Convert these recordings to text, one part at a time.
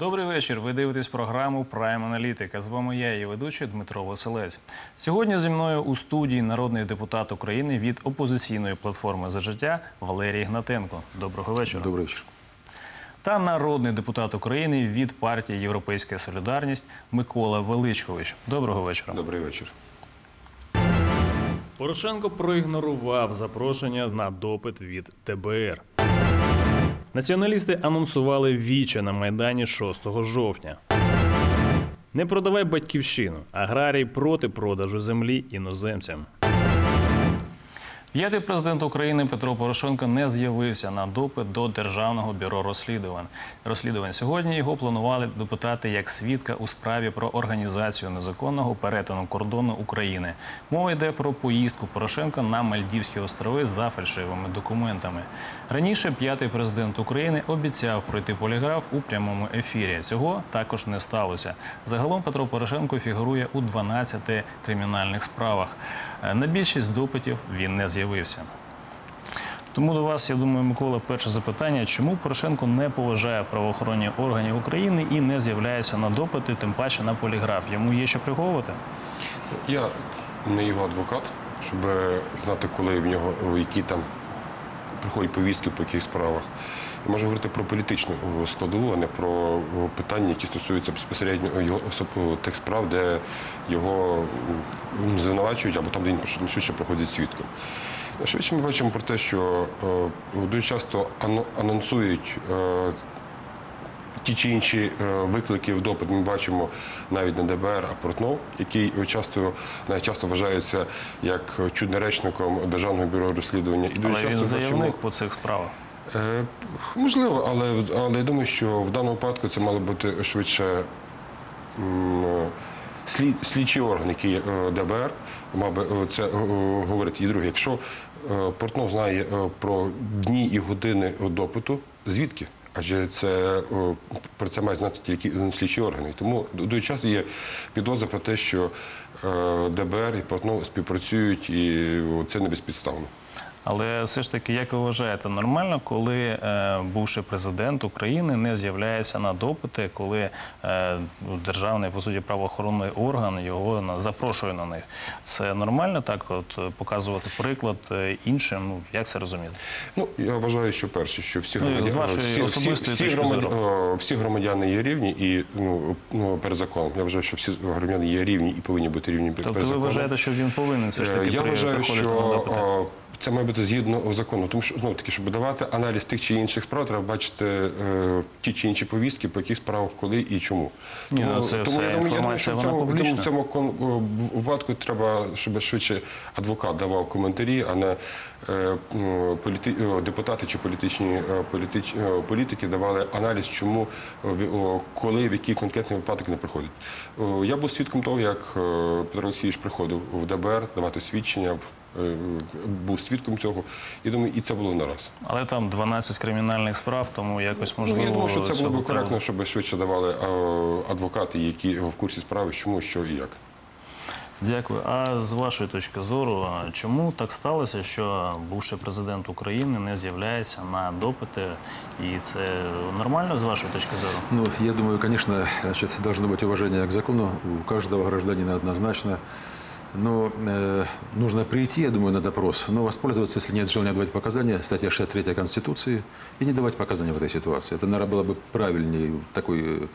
Добрий вечір. Ви дивитесь програму Прайм Аналітика. З вами я, її ведучий Дмитро Василець. Сьогодні зі мною у студії народний депутат України від опозиційної платформи за життя Валерій Гнатенко. Доброго вечора. Добрый вечер. Та народний депутат України від партії Європейська Солідарність Микола Величкович. Доброго вечора. Добрый вечер. Порошенко проігнорував запрошення на допит від ТБР. Націоналісти анонсували віче на майдані 6 жовтня. Не продавай батьківщину. Аграрій проти продажу землі іноземцям. П'ятий президент України Петро Порошенко не з'явився на допит до Державного бюро розслідувань. Розслідувань сьогодні його планували допитати як свідка у справі про організацію незаконного перетину кордону України. Мова йде про поїздку Порошенка на Мальдівські острови за фальшивими документами. Раніше п'ятий президент України обіцяв пройти поліграф у прямому ефірі. Цього також не сталося. Загалом Петро Порошенко фігурує у 12 кримінальних справах. Е, На більшість допитів він не з'явився. Тому до вас, я думаю, Микола, перше запитання: чому Порошенко не поважає правоохоронні органи України і не з'являється на допити, тим паче на поліграф? Йому є що приховувати? Я не його адвокат, щоб знати, коли в нього які там приходять повістки по яких справах. Я можу говорити про політичну складову, а не про питання, які стосуються безпосередньо його тих справ, де його звинувачують або там, де він швидше проходить свідком. Швидше ми бачимо про те, що е, дуже часто ано- анонсують е, ті чи інші е, виклики в допит ми бачимо навіть не ДБР, а Портнов, який часто навіть часто вважається як чудноречником Державного бюро розслідування. І дуже Але часто він бачимо- по цих справах. Е, Можливо, але, але я думаю, що в даному випадку це мало бути швидше е, слід, слідчий орган, який е, ДБР, мав би е, це говорити. І друге, якщо Портнов знає про дні і години допиту, звідки? Адже це про це мають знати тільки слідчі органи. Тому дуже часто є підозра про те, що ДБР і Портнов співпрацюють, і це не безпідставно. Але все ж таки, як ви вважаєте, нормально, коли е, бувший президент України не з'являється на допити, коли е, державний по суті правоохоронний орган його на- запрошує на них? Це нормально так, от показувати приклад е, іншим? Ну як це розуміти? Ну, я вважаю, що перше, що всі Ну, громадяни, всі, всі, всі, точки громадя- зору. е, всі громадяни є рівні і ну, ну, перед законом. Я вважаю, що всі громадяни є рівні і повинні бути рівні перед Тобто ви вважаєте, що він повинен все ж Е, таки Я вважаю, що це має бути згідно закону. Тому що знову таки, щоб давати аналіз тих чи інших справ, треба бачити е, ті чи інші повістки, по яких справах, коли і чому. Ні, ну, це все я думаю, я думаю, що в цьому, в цьому, в цьому кон- випадку треба, щоб швидше адвокат давав коментарі, а не е, політи, депутати чи політичні е, політич, е, політики давали аналіз, чому, о, коли, в який конкретний випадок не приходить. Я був свідком того, як е, Петро Олексійович приходив в ДБР давати свідчення, е, був свідком цього. І думаю, і це було не раз. Але там 12 кримінальних справ, тому якось можливо. Ну, я думаю, що це було б коректно, щоб швидше давали е, адвокати, які в курсі справи, чому, що і як. Дякую. А з вашої точки зору, чому так сталося, що бувший президент України не з'являється на допити, і це нормально з вашої точки зору? Ну, я думаю, значит, должно быть уважение к закону у каждого гражданина однозначно. Но э, нужно прийти, я думаю, на допрос, но воспользоваться, если нет желания давать показания, статья 63 Конституции, и не давать показания в этой ситуации. Это, наверное, было бы правильнее такой, э,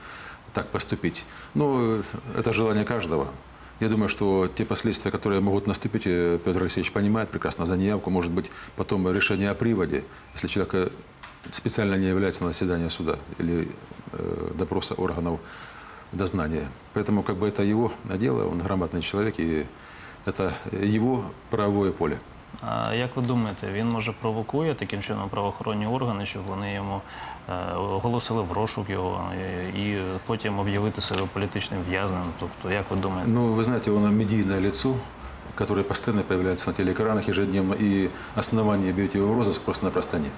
так поступить. Но э, это желание каждого. Я думаю, что те последствия, которые могут наступить, э, Петр Алексеевич понимает прекрасно за неявку, может быть, потом решение о приводе, если человек специально не является на заседание суда или э, допроса органов дознания. Поэтому как бы это его дело, он грамотный человек, и это его правовое поле. А як ви думаєте, він може провокує таким чином правоохоронні органи, щоб вони йому е, оголосили в розшук його е, і потім об'явити себе політичним в'язнем? Тобто, як ви думаєте? Ну, вы знаете, он медийное лицо, которое постоянно появляется на телеэкранах ежедневно, и основания бить его в розыск просто-напросто нет.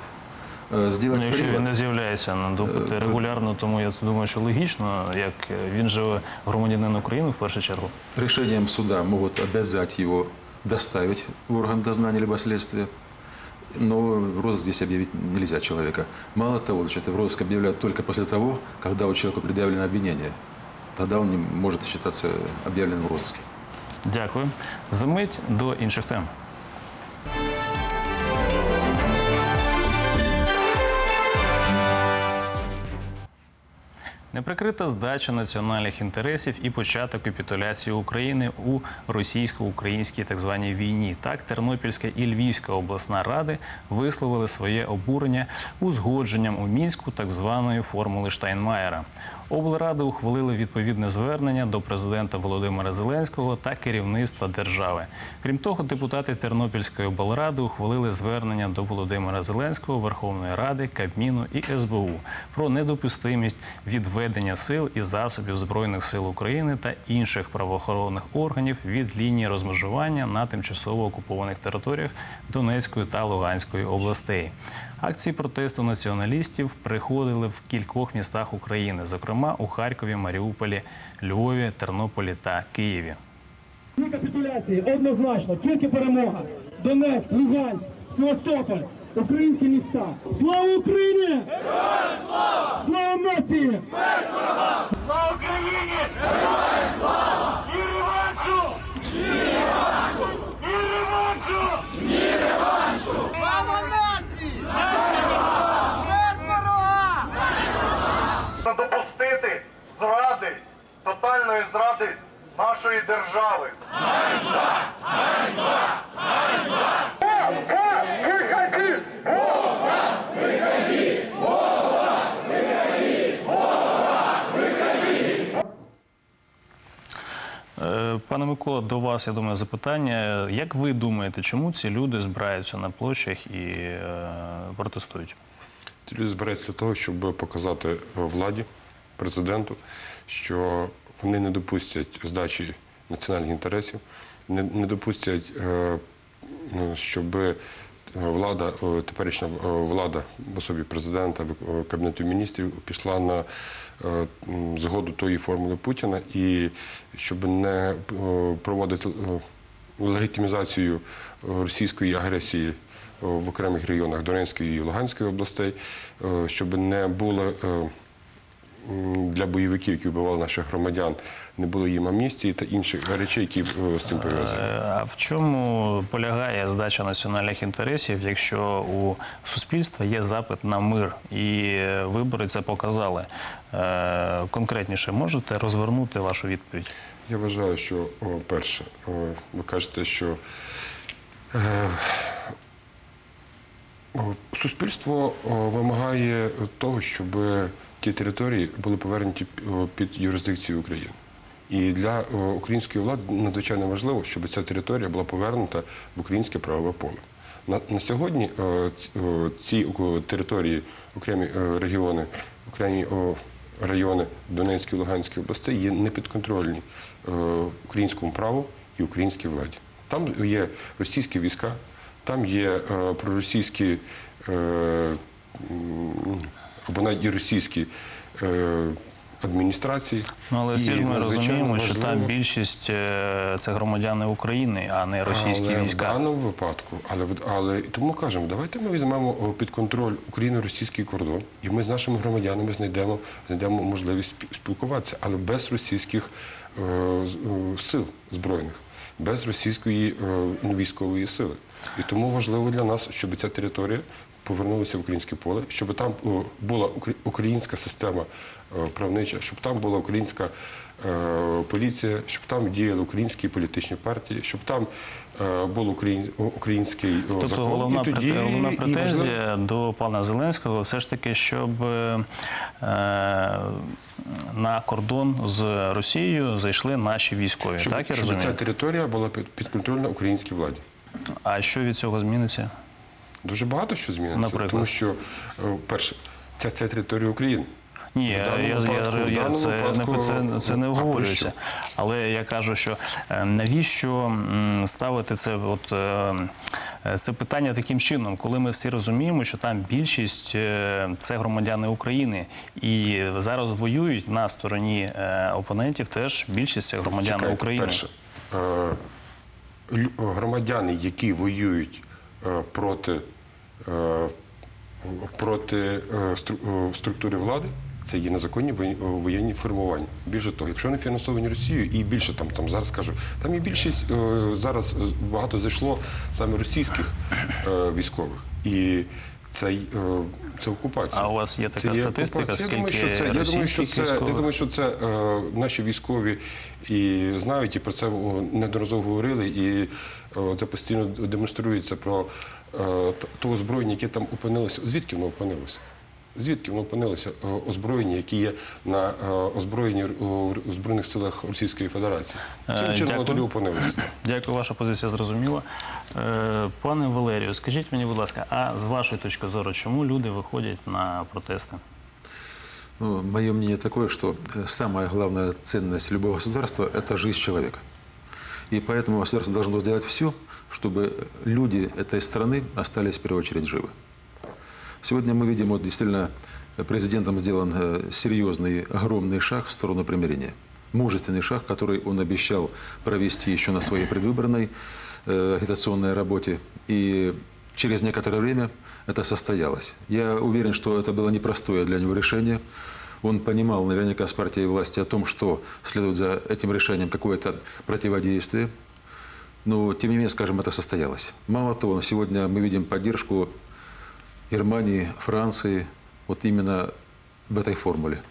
Э, Сделать Ну, якщо привод- він не з'являється на допити Е, регулярно, тому я думаю, що логічно, як він же громадянин України в першу чергу. решением суда могут обязать его доставить в орган дознания либо следствия. но в розыск здесь объявить нельзя человека. Мало того, значит, в розыск объявляют только после того, когда у человека предъявлено обвинение. Тогда он не может считаться объявленным в розыске. Дякую. Замить до інших тем. Неприкрита здача національних інтересів і початок капітуляції України у російсько-українській так званій війні. Так, Тернопільська і Львівська обласна ради висловили своє обурення узгодженням у мінську так званої формули Штайнмаєра. Облради ухвалили відповідне звернення до президента Володимира Зеленського та керівництва держави. Крім того, депутати Тернопільської облради ухвалили звернення до Володимира Зеленського, Верховної Ради, Кабміну і СБУ про недопустимість відведення сил і засобів збройних сил України та інших правоохоронних органів від лінії розмежування на тимчасово окупованих територіях Донецької та Луганської областей. Акції протесту націоналістів приходили в кількох містах України, зокрема у Харкові, Маріуполі, Львові, Тернополі та Києві. Ні капітуляції однозначно, тільки перемога. Донецьк, Луганськ, Севастополь, українські міста. Слава Україні! Героям слава! Слава нації! Слава Україні! Героям слава! І реваншу! І реваншу! І реваншу! Нації! Смерть ворога! Не допустити зради, тотальної зради нашої держави. Е, Пане Микола, до вас я думаю запитання. Як ви думаєте, чому ці люди збираються на площах і е, протестують? Ці люди збираються для того, щоб показати е, владі, президенту, що вони не допустять здачі національних інтересів, не, допустять, е, ну, щоб е, влада, е, теперішня е, влада в особі президента, е, кабінету міністрів пішла на е, згоду тої формули Путіна. І щоб не е, проводити е, легітимізацію е, російської агресії е, в окремих регіонах Донецької і Луганської областей, е, щоб не було е, для бойовиків, які вбивали наших громадян, не було їм амністії та інших речей, які е, з цим пов'язані. Е, А в чому полягає здача національних інтересів, якщо у суспільства є запит на мир, і е, вибори це показали? Конкретніше можете розвернути вашу відповідь? Я вважаю, що о, перше, о, ви кажете, що е, о, суспільство вимагає того, щоб ті території були повернуті під юрисдикцію України. І для української влади надзвичайно важливо, щоб ця територія була повернута в українське правове поле. На, сьогодні ці території, окремі регіони, окремі райони Донецької і Луганської областей є непідконтрольні українському праву і українській владі. Там є російські війська, там є е, проросійські е, або навіть і російські е, адміністрації. Ну але всі ж ми надзвичайно розуміємо, що там більшість е, це громадяни України, а не російські але війська. В даному випадку, але, але тому кажемо, давайте ми візьмемо під контроль Україно-російський кордон, і ми з нашими громадянами знайдемо, знайдемо можливість спілкуватися, але без російських е, е, сил збройних, без російської е, ну, військової сили. І тому важливо для нас, щоб ця територія повернулася в українське поле, щоб там була українська система правнича, щоб там була українська е, поліція, щоб там діяли українські політичні партії, щоб там е, був український Тобто закон. головна, і тоді, головна претензія важливо- до пана Зеленського все ж таки, щоб е, е, на кордон з Росією зайшли наші військові. щоб, так я щоб ця територія була підконтрольна українській владі. А що від цього зміниться? Дуже багато що зміниться, Наприклад? тому що, е, перше, це, це територія України. Ні, я, я, випадку- я, я це, випадку- не, це, це не обговорюється. Але я кажу, що е, навіщо ставити це, от, е, це питання таким чином, коли ми всі розуміємо, що там більшість це громадяни України, і зараз воюють на стороні опонентів теж більшість це громадяни Чекайте, України. Перше, громадяни, які воюють проти проти е, е, структури влади. Це є незаконні воєнні формування. Більше того, якщо вони фінансовані Росією, і більше там, там зараз кажу, там і більшість е, зараз е, багато зайшло саме російських е, військових. І це, е, це окупація. А у вас є така Це статистика, окупація. Я думаю, що це, я думаю, що це, я думаю, що це е, наші військові і знають, і про це неодноразово говорили, і е, це постійно демонструється про е, то озброєння, яке там опинилося. Звідки воно опинилося? Звідки воно опинилося е, озброєння, які є на е, озброєнні е, у Збройних силах Російської Федерації? Яким Е, чином воно дякую. туди опинилося? Дякую, ваша позиція зрозуміла. Е, Пане Валерію, скажіть мені, будь ласка, а з вашої точки зору, чому люди виходять на протести? Ну, мое мнение такое, что э, самая главная ценность любого государства – это жизнь человека. И поэтому государство должно сделать все, чтобы люди этой страны остались в первую очередь живы. Сегодня мы видим, вот действительно президентом сделан э, серьезный, огромный шаг в сторону примирения. Мужественный шаг, который он обещал провести еще на своей предвыборной э, агитационной работе. И через некоторое время это состоялось. Я уверен, что это было непростое для него решение. Он понимал наверняка с партией власти о том, что следует за этим решением какое-то противодействие. Но, тем не менее, скажем, это состоялось. Мало того, сегодня мы видим поддержку Германии, Франции вот именно в этой формуле.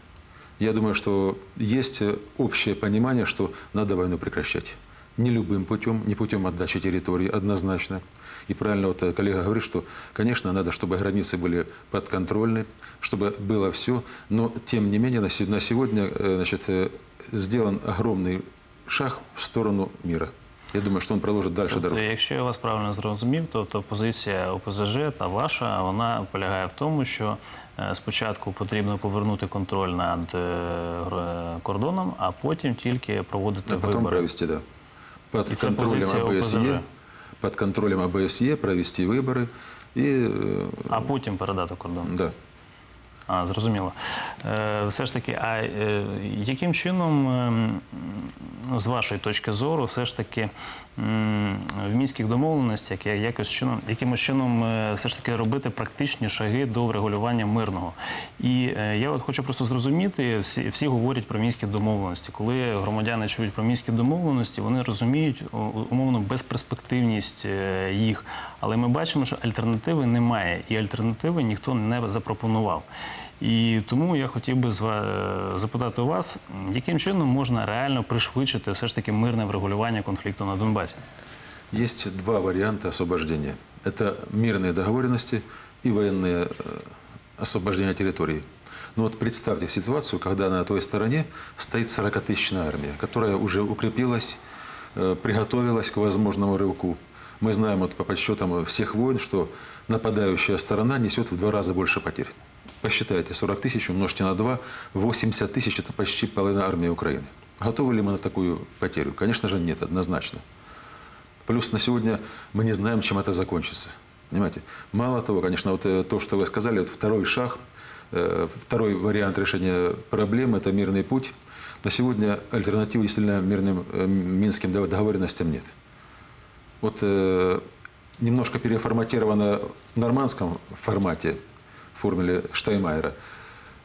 Я думаю, что есть общее понимание, что надо войну прекращать. Не любым путем, не путем отдачи территории однозначно. И правильно вот коллега говорит, что, конечно, надо, чтобы границы были подконтрольны, чтобы было все. Но, тем не менее, на сегодня э, значит, э, сделан огромный шаг в сторону мира. Я думаю, что он продолжит дальше Тобто, дорожку. якщо я вас правильно зрозумів, то, то позиція ОПЗЖ та ваша вона полягає в тому, що е, спочатку потрібно повернути контроль над е, гр- кордоном, а потім тільки проводити А потом вибори. провести, да. Под Это контролем позиция ОБСЕ, ОПЗЖ. под контролем ОБСЕ провести выборы и, э, А потім передати кордон. да. А, зрозуміло. Е, все ж таки, а е, яким чином, ну, з вашої точки зору, все ж таки в мінських домовленостях якось чином, якимось чином е, все ж таки робити практичні шаги до врегулювання мирного? І е, я от хочу просто зрозуміти, всі, всі говорять про мінські домовленості. Коли громадяни чують про мінські домовленості, вони розуміють умовно безперспективність е, їх. Але ми бачимо, що альтернативи немає, і альтернативи ніхто не запропонував. І тому я хотів би з ва- запитати у вас, м, яким чином можна реально пришвидшити все ж таки мирне врегулювання конфлікту на Донбасі? Есть два варианта освобождения. Это мирные договоренности и военные э, освобождения территории. Но вот представьте ситуацию, когда на той стороне стоит 40-тысячная армия, которая уже укрепилась, э, приготовилась к возможному рывку. Мы знаем вот по подсчетам всех войн, что нападающая сторона несет в два раза больше потерь. Посчитайте, 40 тысяч умножьте на 2, 80 тысяч – это почти половина армии Украины. Готовы ли мы на такую потерю? Конечно же нет, однозначно. Плюс на сегодня мы не знаем, чем это закончится. Понимаете? Мало того, конечно, вот э, то, что вы сказали, вот второй шаг, э, второй вариант решения проблем – это мирный путь. На сегодня альтернативы действительно мирным э, минским дого- договоренностям нет. Вот немножко переформатировано в нормандском формате, формуле Штайнмайера,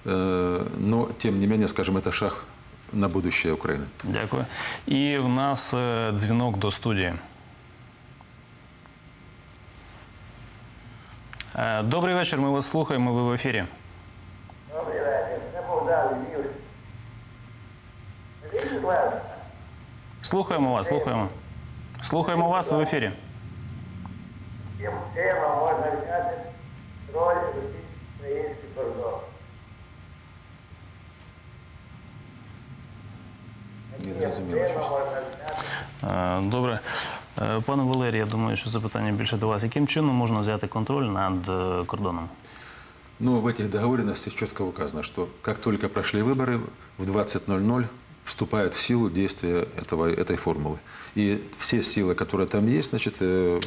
э, но, тем не менее, скажем, это шаг на будущее Украины. Дякую. І в нас е, дзвінок до студії. Е, Добрий вечір, ми вас слухаємо. Ви в ефірі. Добрий вечір, це Богдан Юрій. Скажіть, будь ласка, Слухаємо вас, слухаємо. Слухаємо вас, ви в ефірі. чим чином можна взяти роль російсько-український кордон? Не Яким зрозуміло чином щось. можна взяти Е, Добре. Е, Пане Валерій, я думаю, що запитання більше до вас. Яким чином можна взяти контроль над е, кордоном? Но в этих договоренностях четко указано, что как только прошли выборы, в 20.00 вступает в силу действие этого, этой формулы. И все силы, которые там есть, значит, э,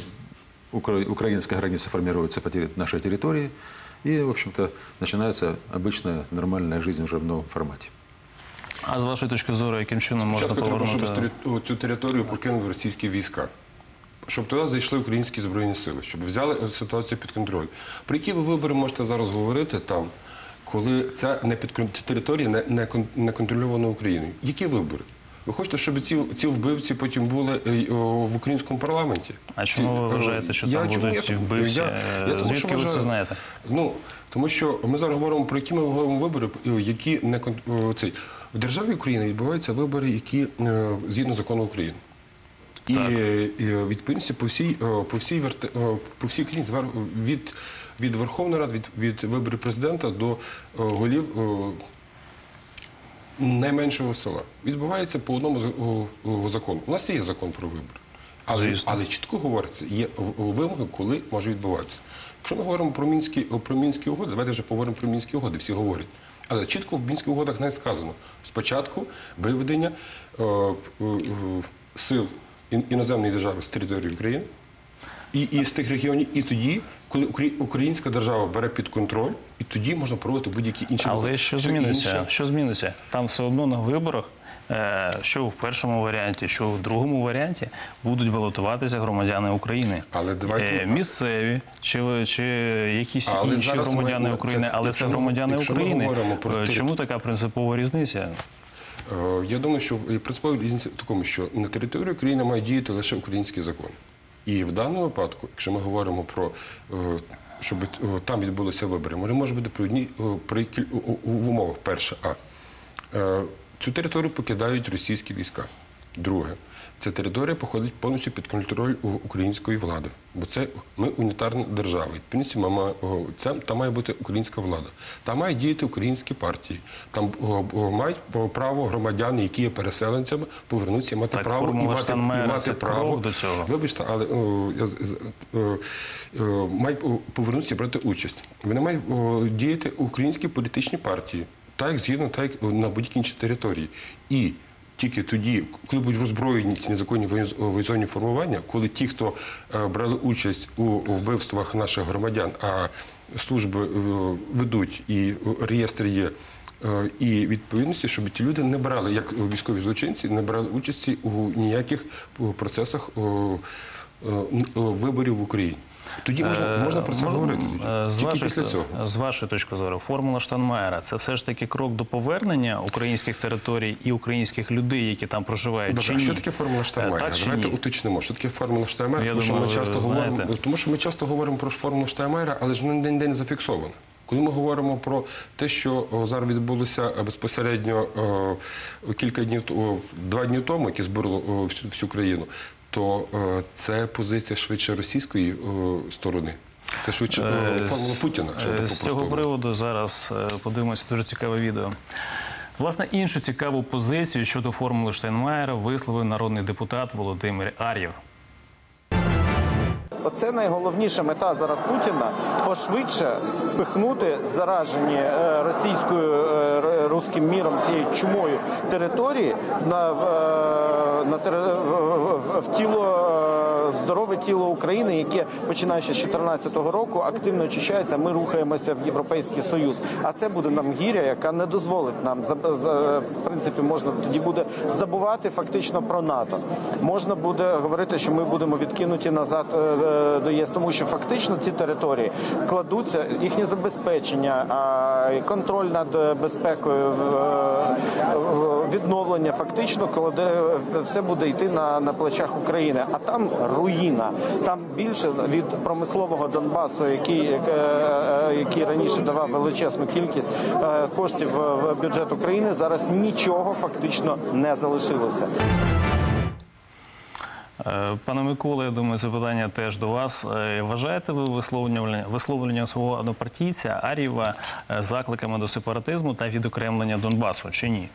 укра- украинская граница формируется по терри- нашей территории, и, в общем-то, начинается обычная нормальная жизнь уже в новом формате. А з вашої точки зору, яким чином можна Спочатку треба, щоб повернути? цю територію покинули російські війська. щоб туди зайшли українські збройні сили, щоб взяли ситуацію під контроль. Про які ви вибори можете зараз говорити там, коли це не під територія не, не контрольована Україною? Які вибори? Ви хочете, щоб ці, ці вбивці потім були е, в українському парламенті? А чому ви Ці, е, вважаєте, що я там чому- будуть я ці вбивці? я- Е, я звідки що ви це знаєте? Ну, тому що ми зараз говоримо про які ми говоримо вибори, е, які не цей. В державі України відбуваються вибори, які е, згідно закону України. І, е, і е, відповідності по всій, е, по всій, верте- е, по всій країні від, від Верховної Ради, від, від виборів президента до е, голів е, найменшого села. Відбувається по одному закону. У нас є закон про вибори. Але, але чітко говориться, є вимоги, коли може відбуватися. Якщо ми говоримо про мінські, про мінські угоди, давайте вже поговоримо про мінські угоди, всі говорять. Але чітко в мінських угодах не сказано. Спочатку виведення е, е, е, сил іноземної держави з території України і, і з тих регіонів, і тоді, коли українська держава бере під контроль, і тоді можна проводити будь-які інші Але вибори. що зміниться? інше- Що зміниться? Там все одно на виборах, е, що в першому варіанті, що в другому варіанті, будуть балотуватися громадяни України. Але давайте- Е, місцеві чи, чи якісь Але інші громадяни ми- України, це- але якщо це громадяни якщо ми України. говоримо про Е, Чому така принципова різниця? Я думаю, що принципова різниця в такому, що на території України має діяти лише український закон. І в даному випадку, якщо ми говоримо про е, щоб е, там відбулися вибори, вони можуть бути при одній е, при в умовах. Перше, а цю територію покидають російські війська. Друге, ця територія походить повністю під контроль української влади. Бо це ми унітарна держава. Відповідності ми ма- о, це там має бути українська влада. Там мають діяти українські партії. Там мають право громадяни, які є переселенцями, повернутися, мати Так, право і мати, і мати право. до цього. Вибачте, але о, о, о, мають повернутися і брати участь. Вони мають діяти українські політичні партії, так згідно, так на будь-якій іншій території. І тільки тоді, коли будуть роззброєні ці незаконні воєнзонні формування, коли ті, хто е, брали участь у вбивствах наших громадян, а служби е, ведуть і реєстр є. е, І відповідності, щоб ті люди не брали, як військові злочинці, не брали участі у ніяких процесах виборів в Україні. Тоді можна, можна про це Е, говорити. е, З Тільки вашої, після цього. з вашої точки зору, формула Штанмаєра це все ж таки крок до повернення українських територій і українських людей, які там проживають. Добре, чи ні? що таке формула Е, чи Давайте ні? уточнимо, що таке формула Штайнмайера, Я тому, думаю, що ми часто говоримо, тому що ми часто говоримо про формулу Штайнмайера, але ж вона ніде не зафіксована. Коли ми говоримо про те, що зараз відбулося е, безпосередньо кілька днів два дні тому, о, всю, всю країну, то е, це позиція швидше російської сторони. Це швидше о, Е, формула Путіна. Е, З цього приводу зараз е, подивимося дуже цікаве відео. Власне, іншу цікаву позицію щодо формули Штайнмаєра висловив народний депутат Володимир Ар'єв. Оце найголовніша мета зараз Путіна пошвидше впихнути заражені е, російською е, руським міром цією чумою території на, е, на в, тіло здорове тіло України, яке починаючи з 2014 року активно очищається. Ми рухаємося в Європейський Союз. А це буде нам гіря, яка не дозволить нам в принципі можна тоді буде забувати фактично про НАТО. Можна буде говорити, що ми будемо відкинуті назад до ЄС, тому що фактично ці території кладуться їхнє забезпечення, а, контроль над безпекою, відновлення фактично, коли все буде йти на, на плечах України. А там руїна, там більше від промислового Донбасу, який, е, е, який раніше давав величезну кількість е, коштів в бюджет України, зараз нічого фактично не залишилося. Е, Пане Миколе, я думаю, це питання теж до вас. Е, Вважаєте ви висловлювання, висловлення свого однопартійця Ар'єва е, закликами до сепаратизму та відокремлення Донбасу чи ні?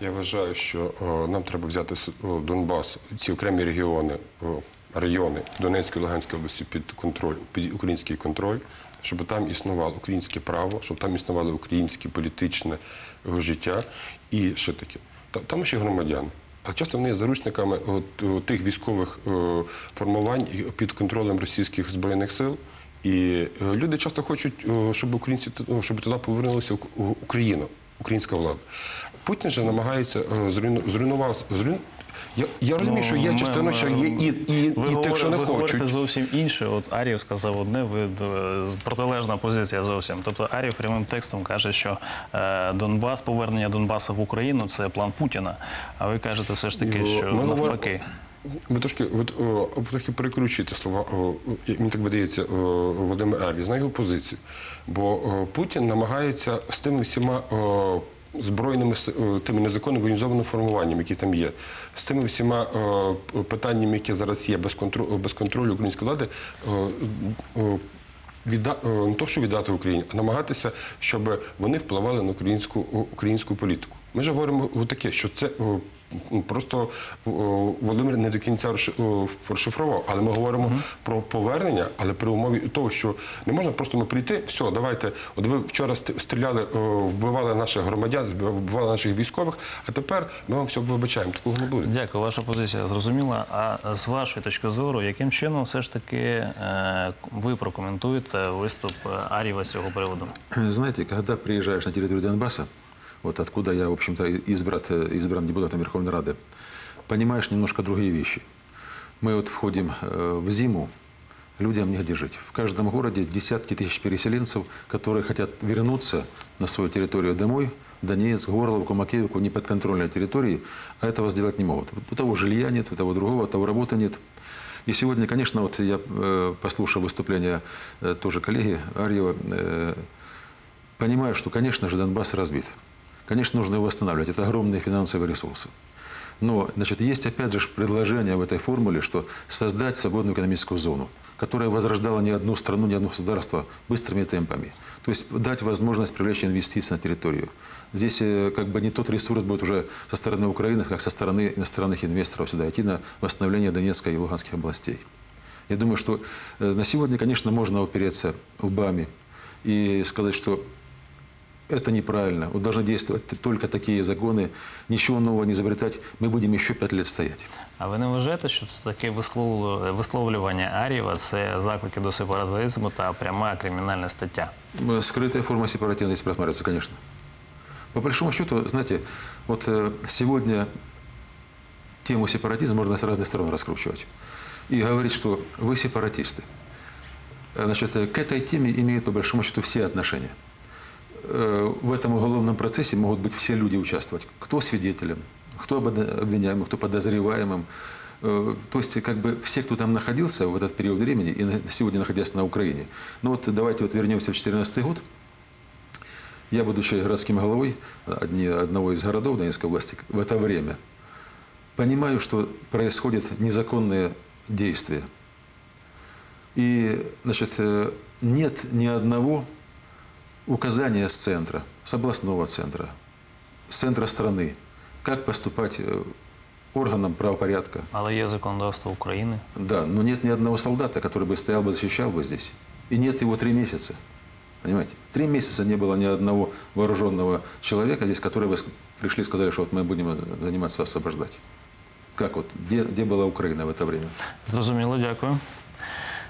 Я вважаю, що нам треба взяти Донбас, ці окремі регіони, райони Донецької Луганської області під контроль, під український контроль, щоб там існувало українське право, щоб там існувало українське політичне життя. І що таке? Та- Там ще громадяни. А часто вони є заручниками от, о, тих військових о, формувань під контролем російських збройних сил. І е, люди часто хочуть, щоб українці т- щоб туди повернулася Україна, українська влада. Путін же намагається е, зруйну- зруйнувати. Я, я розумію, що є Ну, частина, що є і, і, ви і тих, що не ви хочуть. говорите зовсім інше. От Арів сказав одне, ви е, протилежна позиція зовсім. Тобто Арів прямим текстом каже, що е, Донбас, повернення Донбасу в Україну це план Путіна. А ви кажете все ж таки, що ми навпаки. Ви трошки, ви, трохи переключуєте слова, мені так видається, Володимир Арві, знає його позицію. Бо Путін намагається з тими всіма збройними с- тими незаконно воєнізованими формуваннями, які там є, з тими всіма питаннями, які зараз є без контролю, без контролю української влади, о, відда... е, не то, що віддати Україні, а намагатися, щоб вони впливали на українську, українську політику. Ми ж говоримо таке, що це просто о, Володимир не до кінця розши- розшифрував, але ми говоримо про повернення, але при умові того, що не можна просто ми прийти, все, давайте. От ви вчора стріляли, вбивали наших громадян, вбивали наших військових, а тепер ми вам все вибачаємо. Такого не буде. Дякую, ваша позиція зрозуміла. А з вашої точки зору, яким чином все ж таки е, ви прокоментуєте виступ е, Аріва з цього приводу? Знаете, когда приезжаешь на территорию Донбасса, вот откуда я, в общем-то, избран, избран депутатом Верховной Рады, понимаешь немножко другие вещи. Мы вот входим э, в зиму, людям негде жить. В каждом городе десятки тысяч переселенцев, которые хотят вернуться на свою территорию домой, Донецк, Горловку, Макеевку, неподконтрольной территории, а этого сделать не могут. У того жилья нет, у того другого, у того работы нет. И сегодня, конечно, вот я э, послушал выступление э, тоже коллеги Арьева, э, понимаю, что, конечно же, Донбасс разбит. Конечно, нужно его восстанавливать. Это огромные финансовые ресурсы. Но, значит, есть опять же предложение в этой формуле, что создать свободную экономическую зону, которая возрождала не одну страну, не одно государство быстрыми темпами. То есть дать возможность привлечь инвестиции на территорию. Здесь э, как бы не тот ресурс будет уже со стороны Украины, как со стороны иностранных инвесторов сюда идти на восстановление Донецкой и Луганских областей. Я думаю, что э, на сегодня, конечно, можно упереться лбами и сказать, что это неправильно. Вот должны действовать только такие законы. Ничего нового не изобретать. Мы будем еще пять лет стоять. А ви не вважаєте, що це таке висловлю- висловлювання Аріва це заклики до сепаратизму та пряма кримінальна стаття? Э, Скрытая форма сепаратизма здесь просматривается, конечно. По большому счету, знаете, вот э, сегодня тему сепаратизма можно с разных сторон раскручивать. И говорить, что вы сепаратисты. Э, Значит, э, к этой теме имеют по большому счету все отношения. В этом уголовном процессе могут быть все люди участвовать. Кто свидетелем, кто обвиняемым, кто подозреваемым. То есть, как бы все, кто там находился в этот период времени, и сегодня находясь на Украине. Ну вот давайте вот вернемся в 2014 год. Я, будучи городским головой одни- одного из городов Донецкой области в это время, понимаю, что происходят незаконные действия. И, значит, э, нет ни одного указания с центра, с областного центра, с центра страны, как поступать э, органам правопорядка. Але є законодавство України. Да, но нет ни одного солдата, который бы стоял бы, защищал бы здесь. И нет его три месяца. Понимаете? Три месяца не было ни одного вооруженного человека здесь, который бы ск- пришли и сказали, что вот мы будем э, заниматься освобождать. Как вот? Где, где была Украина в это время? Зрозуміло, дякую.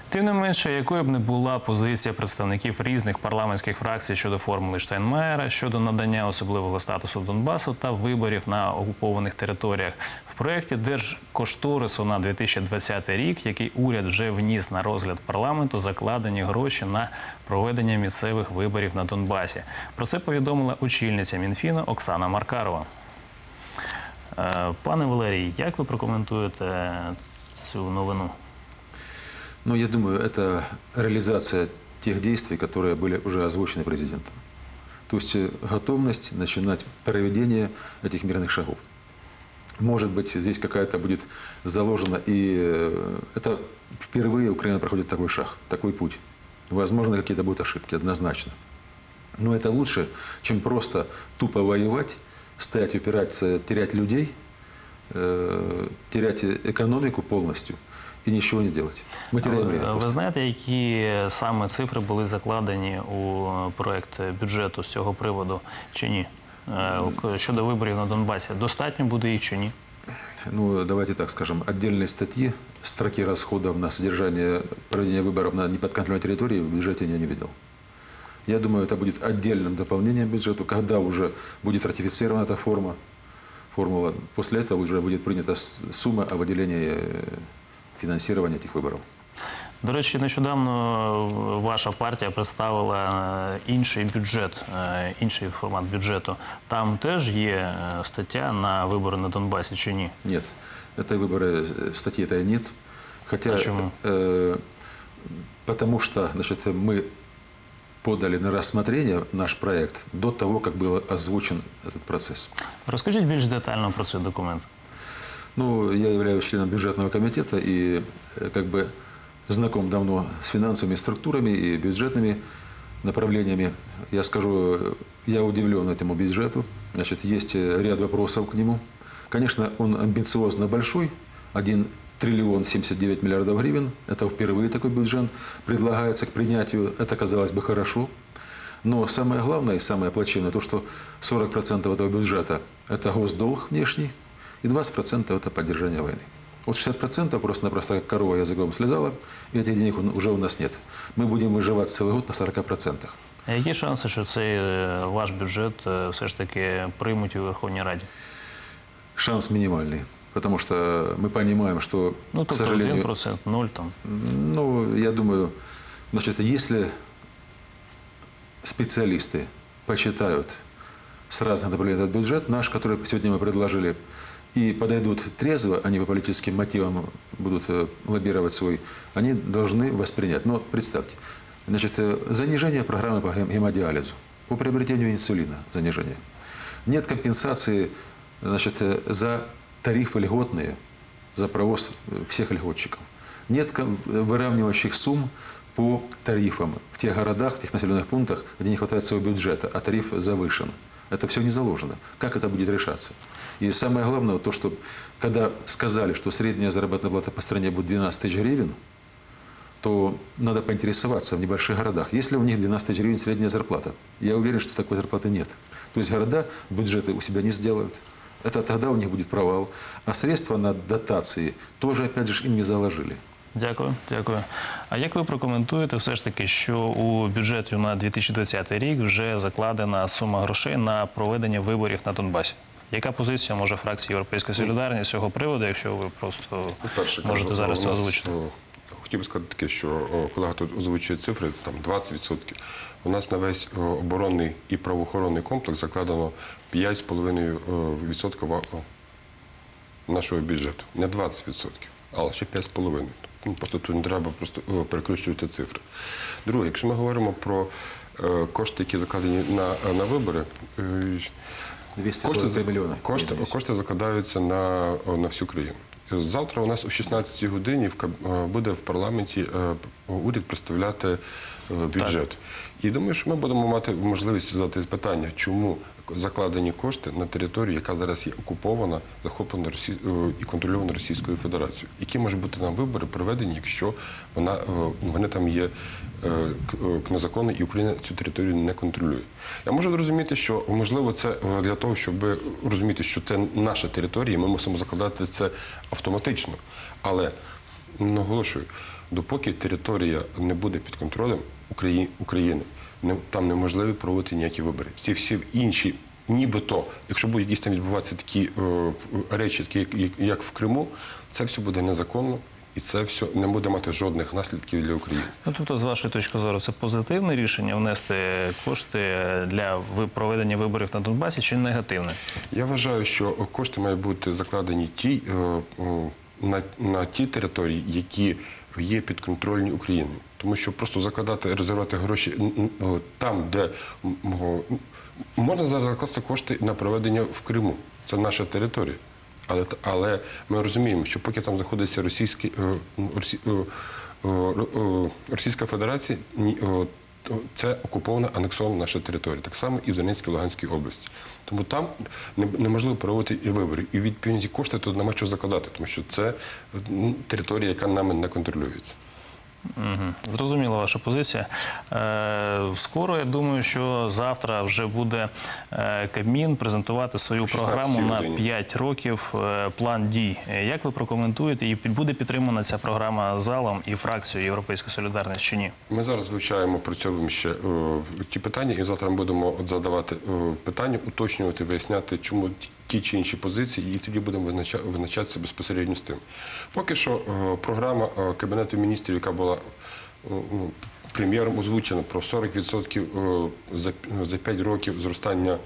Тим не менше, якою б не була позиція представників різних парламентських фракцій щодо формули Штайнмаєра, щодо надання особливого статусу Донбасу та виборів на окупованих територіях, в проєкті Держкошторису на 2020 рік, який уряд вже вніс на розгляд парламенту, закладені гроші на проведення місцевих виборів на Донбасі. Про це повідомила очільниця Мінфіну Оксана Маркарова. Е, Пане Валерій, як ви прокоментуєте цю новину? Ну, я думаю, это реализация тех действий, которые были уже озвучены президентом. То есть э, готовность начинать проведение этих мирных шагов. Может быть, здесь какая-то будет заложена, и э, это впервые Украина проходит такой шаг, такой путь. Возможно, какие-то будут ошибки, однозначно. Но это лучше, чем просто тупо воевать, стоять, упираться, терять людей, э, терять экономику полностью и ничего не делать. Мы теряем Ви, время. ви просто. знаєте, які саме цифри були закладені у проект бюджету з цього приводу чи ні? Е, к- Щодо виборів на Донбасі, достатньо буде їх чи ні? Ну, давайте так скажем, отдельные статьи, строки расходов на содержание проведения выборов на неподконтрольной территории в бюджете я не видел. Я думаю, это будет отдельным дополнением к бюджету, когда уже будет ратифицирована эта форма, формула. После этого уже будет принята с- сумма о выделении э, финансирования этих выборов. До речі, нещодавно ваша партія представила е, інший бюджет, е, інший формат бюджету. Там теж є е, стаття на вибори на Донбасі чи ні? Нет, этой выборы э, статьи этой нет. Хотя, Почему? э, потому что значит, мы подали на рассмотрение наш проект до того, как был озвучен этот процесс. Розкажіть більш детально про цей документ. Ну, я являюсь членом бюджетного комитета и э, как бы знаком давно с финансовыми структурами и бюджетными направлениями. Я скажу, я удивлен этому бюджету. Значит, есть э, ряд вопросов к нему. Конечно, он амбициозно большой. 1 триллион 79 миллиардов гривен. Это впервые такой бюджет предлагается к принятию. Это, казалось бы, хорошо. Но самое главное и самое плачевное, то, что 40% этого бюджета – это госдолг внешний, и 20% – это поддержание войны. Вот 60% просто-напросто как корова языком слезала, и этих денег у- уже у нас нет. Мы будем выживать целый год на 40%. А Які шанси, що цей е, ваш бюджет е, все ж таки приймуть у Верховній Раді? Шанс минимальный, потому что мы понимаем, что, Ну, к тобто сожалению, 1%, 0 там. Ну, я думаю, значит, если специалисты посчитают с разных направлений этот бюджет, наш, который сегодня мы предложили, и подойдут трезво, они по политическим мотивам будут э, лоббировать свой, они должны воспринять. Но представьте, значит, э, занижение программы по гем- гемодиализу, по приобретению инсулина занижение. Нет компенсации значит, э, за тарифы льготные, за провоз всех льготчиков. Нет выравнивающих сумм по тарифам в тех городах, в тех населенных пунктах, где не хватает своего бюджета, а тариф завышен. Это все не заложено. Как это будет решаться? И самое главное, то, что когда сказали, что средняя заработная плата по стране будет 12 тысяч гривен, то надо поинтересоваться в небольших городах. Есть ли у них 12 тысяч гривен средняя зарплата? Я уверен, что такой зарплаты нет. То есть города бюджеты у себя не сделают. Это тогда у них будет провал. А средства на дотации тоже, опять же, им не заложили. Дякую, дякую. А як ви прокоментуєте все ж таки, що у бюджеті на 2020 рік вже закладена сума грошей на проведення виборів на Донбасі? Яка позиція може фракції Європейська Солідарність з цього приводу, якщо ви просто По-перше, можете кажу, зараз це озвучити? Хотів би сказати таке, що колега тут озвучує цифри, там 20%. У нас на весь оборонний і правоохоронний комплекс закладено 5,5% ва- о, нашого бюджету. Не 20%, але ще 5,5%. Ну, Просто тут не треба просто перекручувати цифри. Друге, якщо ми говоримо про е, кошти, які закладені на, на вибори, е, 243 миллиона. Кошти, кошти закладаються на, на всю країну. Завтра у нас о 16 годині в е, буде в парламенті е, уряд представляти е, бюджет. І думаю, що ми будемо мати можливість задати питання, чому закладені кошти на територію, яка зараз є окупована, захоплена Росі... е, і контрольована Російською Федерацією. Які можуть бути там вибори проведені, якщо вона, е, вони там є незаконно і Україна цю територію не контролює. Я можу зрозуміти, що можливо це для того, щоб розуміти, що це наша територія, ми мусимо закладати це автоматично. Але наголошую, допоки територія не буде під контролем України, там неможливо проводити ніякі вибори. Ці всі інші, нібито, якщо будуть якісь там відбуватися такі е, речі, такі як, в Криму, це все буде незаконно. І це все не буде мати жодних наслідків для України. Ну, тобто, з вашої точки зору, це позитивне рішення внести кошти для проведення виборів на Донбасі чи негативне? Я вважаю, що кошти мають бути закладені ті, е, на, на ті території, які є підконтрольні Україною. Тому що просто закладати, резервувати гроші е, там, де можна зараз закласти кошти на проведення в Криму. Це наша територія. Але, але ми розуміємо, що поки там знаходиться російські е, е, е, Російська Федерація, це окупована анексована наша територія, так само і в Донецькій Луганській області. Тому там неможливо проводити і вибори. І відповідні кошти тут нема чого закладати, тому що це територія, яка нами не контролюється. Угу. Зрозуміла ваша позиція. Е, скоро я думаю, що завтра вже буде е, Кабмін презентувати свою програму на годині. 5 років е, план дій. Е, Як ви прокоментуєте, і під- буде підтримана ця програма залом і фракцією Європейська Солідарність чи ні? Ми зараз вивчаємо, працюємо ще е, ті питання, і завтра ми будемо от задавати е, питання, уточнювати, виясняти, чому ті- ті чи інші позиції, і тоді будемо визнача- визначатися безпосередньо з тим. Поки що е, програма е, Кабінету міністрів, яка була е, ну, прем'єром озвучена про 40% е, за, за 5 років зростання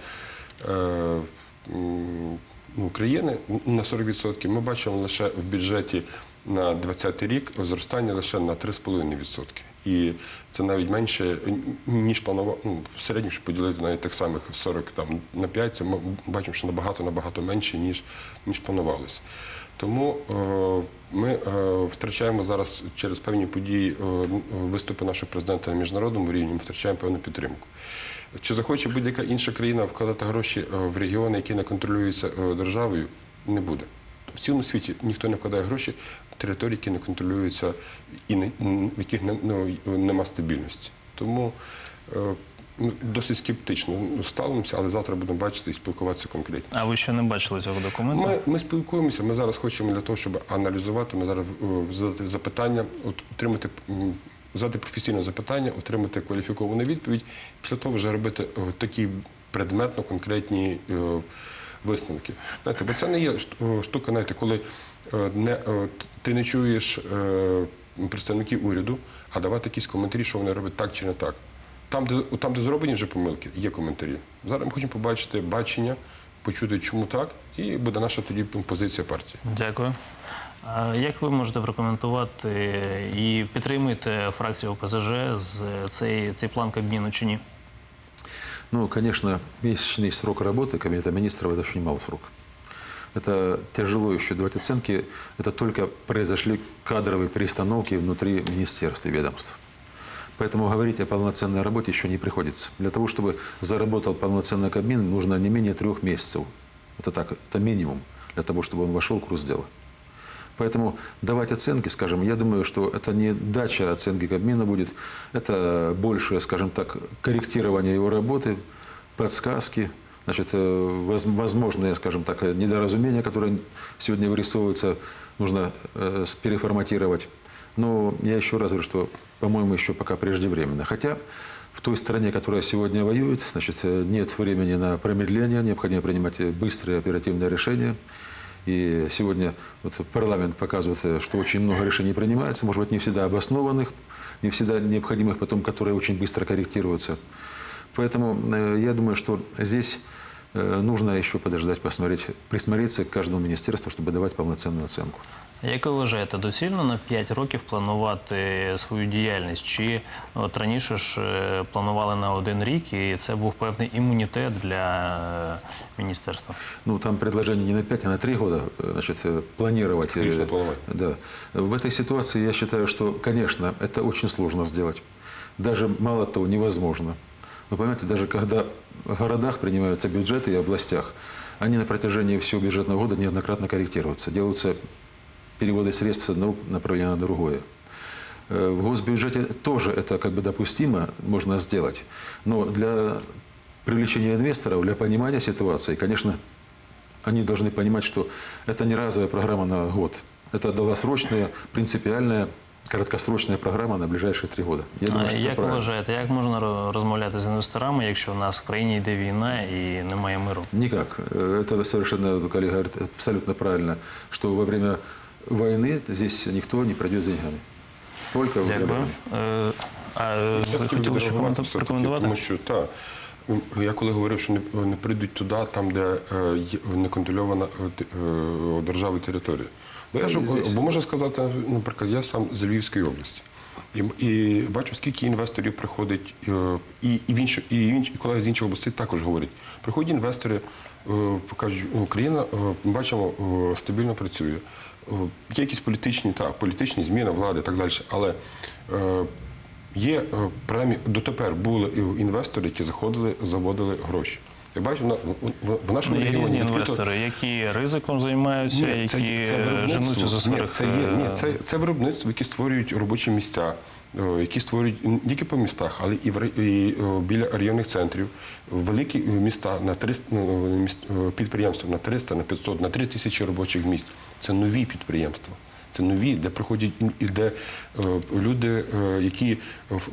України на 40%, ми бачимо лише в бюджеті на 2020 рік зростання лише на 3,5%. І це навіть менше, ніж планував, ну, в середньому, щоб поділити навіть тих самих 40 там, на 5, це ми бачимо, що набагато-набагато менше, ніж, ніж планувалося. Тому е, ми е, втрачаємо зараз через певні події е, виступи нашого президента на міжнародному рівні, ми втрачаємо певну підтримку. Чи захоче будь-яка інша країна вкладати гроші е, в регіони, які не контролюються е, державою, не буде. В цілому світі ніхто не вкладає гроші в території, які не контролюються і не, в яких не, ну, нема стабільності. Тому е, ну, досить скептично ну, ставимося, але завтра будемо бачити і спілкуватися конкретно. А ви ще не бачили цього документу? Ми, ми спілкуємося. Ми зараз хочемо для того, щоб аналізувати. Ми зараз е, задати запитання, от, отримати задати професійне запитання, отримати кваліфіковану відповідь. Після того вже робити е, такі предметно конкретні висновки. Знаєте, бо це не є шт- штука, знаєте, коли не, е, ти не чуєш е, представників уряду, а давати якісь коментарі, що вони роблять так чи не так. Там, де, там, де зроблені вже помилки, є коментарі. Зараз ми хочемо побачити бачення, почути, чому так, і буде наша тоді позиція партії. Дякую. А як ви можете прокоментувати і підтримуєте фракцію ОПЗЖ з цей, цей план Кабміну чи ні? Ну, конечно, месячный срок работы Кабинета министров – это очень малый срок. Это тяжело еще давать оценки. Это только произошли кадровые перестановки внутри министерств и ведомств. Поэтому говорить о полноценной работе еще не приходится. Для того, чтобы заработал полноценный Кабмин, нужно не менее трех месяцев. Это так, это минимум для того, чтобы он вошел в курс дела. Поэтому давать оценки, скажем, я думаю, что это не дача оценки Кабмина будет, это больше, скажем так, корректирование его работы, подсказки, значит, э, воз- возможные, скажем так, недоразумения, которые сегодня вырисовываются, нужно э, переформатировать. Но я еще раз говорю, что, по-моему, еще пока преждевременно. Хотя в той стране, которая сегодня воюет, значит, э, нет времени на промедление, необходимо принимать быстрые оперативные решения. И сегодня вот парламент показывает, что очень много решений принимается, может быть, не всегда обоснованных, не всегда необходимых, потом, которые очень быстро корректируются. Поэтому э, я думаю, что здесь э, нужно еще подождать, посмотреть, присмотреться к каждому министерству, чтобы давать полноценную оценку. Як ви вважаєте, доцільно на 5 років планувати свою діяльність? Чи от раніше ж е, планували на один рік, і це був певний імунітет для е, міністерства? Ну, там предложение не на 5, а на 3 года э, значит, э, планировать. э, Конечно, планировать. Да. В этой ситуации я считаю, что, конечно, это очень сложно сделать. Даже мало того, невозможно. Вы понимаете, даже когда в городах принимаются бюджеты и областях, они на протяжении всего бюджетного года неоднократно корректируются. Делаются переводы средств с одного направления на другое. Э, В госбюджете тоже это как бы допустимо, можно сделать. Но для привлечения инвесторов, для понимания ситуации, конечно, они должны понимать, что это не разовая программа на год. Это долгосрочная, принципиальная, краткосрочная программа на ближайшие три года. Я думаю, А что это як ви правильно. вважаєте, як можна ро- розмовляти з інвесторами, якщо у нас в країні йде війна і немає миру? Никак. Э, Это совершенно, вот коллега говорит, абсолютно правильно, что во время войны здесь никто не пройдет с деньгами. Только во время Дякую. войны. Е, А е, Я ви хотів хотіли би що реагувати коменту- все-таки, прокоментувати? Тому що так. Я коли говорив, що не, не прийдуть туди, там, де е, є неконтрольована е, те- е, державою територія. Бо я ж бо можу сказати, наприклад, я сам з Львівської області. І, і бачу, скільки інвесторів приходить, е, і, і, в інші, і, інші, і колеги з інших областей також говорять. Приходять інвестори, е, кажуть, Україна, е, ми бачимо, е, стабільно працює. Е, Є якісь політичні, так, політичні зміни влади і так далі. Але е, Є е, принаймні, дотепер були інвестори, які заходили, заводили гроші. Я бачу, на- в, нашому Є регіоні різні інвестори, які ризиком займаються, Ні, це, які це е, женуться за Ні, це є ні, це, це виробництво, які створюють робочі місця, е, які створюють не тільки по містах, але і, в, і е, біля районних центрів. Великі е, міста на 300, ну, е, підприємства на 300, на 500, на 3 тисячі робочих місць. Це нові підприємства. Це нові, де приходять і де е, люди, е, які в,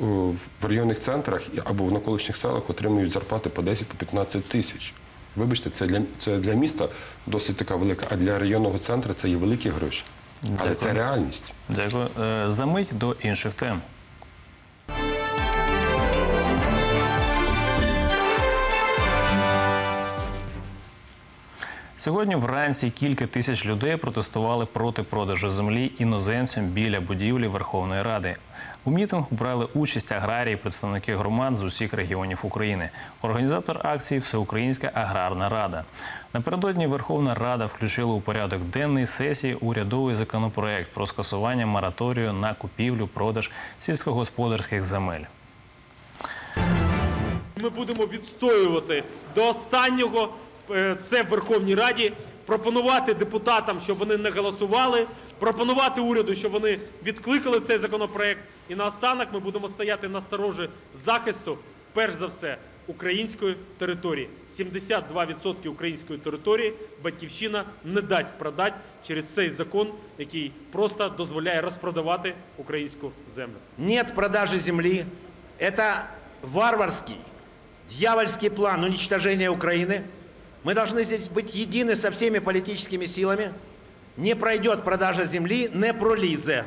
в районних центрах або в навколишніх селах отримують зарплати по 10-15 тисяч. Вибачте, це для, це для міста досить така велика, а для районного центру це є великі гроші. Але Дякую. це реальність. Дякую. Замить За мить до інших тем. Сьогодні вранці кілька тисяч людей протестували проти продажу землі іноземцям біля будівлі Верховної Ради. У мітингу брали участь аграрії, представники громад з усіх регіонів України. Організатор акції Всеукраїнська аграрна рада. Напередодні Верховна Рада включила у порядок денний сесії урядовий законопроект про скасування мораторію на купівлю-продаж сільськогосподарських земель. Ми будемо відстоювати до останнього це в Верховній Раді, пропонувати депутатам, щоб вони не голосували, пропонувати уряду, щоб вони відкликали цей законопроект. І наостанок ми будемо стояти на сторожі захисту, перш за все, української території. 72% української території батьківщина не дасть продати через цей закон, який просто дозволяє розпродавати українську землю. Нет продажи земли. Это варварский, дьявольский план уничтожения Украины. Мы должны здесь быть едины со всеми политическими силами. Не пройдет продажа земли, не пролізе.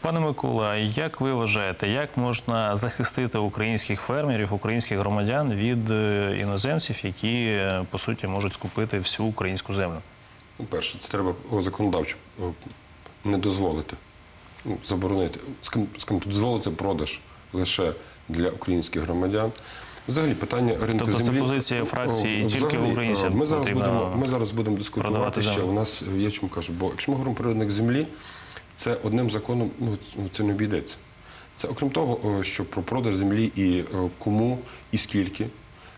Пане Микола, як ви вважаєте, як можна захистити українських фермерів, українських громадян від е, іноземців, які е, по суті можуть скупити всю українську землю? Ну, перше, це треба о, законодавчо о, не дозволити, ну, заборонити, скажімо, скажімо, дозволити продаж лише для українських громадян. Взагалі питання ринку Тобто це позиція фракції О, тільки взагалі, українцям Ми зараз будемо, ми зараз будемо дискутувати ще. землю. У нас е, є чому кажу, бо якщо ми говоримо про ринок землі, це одним законом ну, це не обійдеться. Це окрім того, що про продаж землі і кому, і скільки.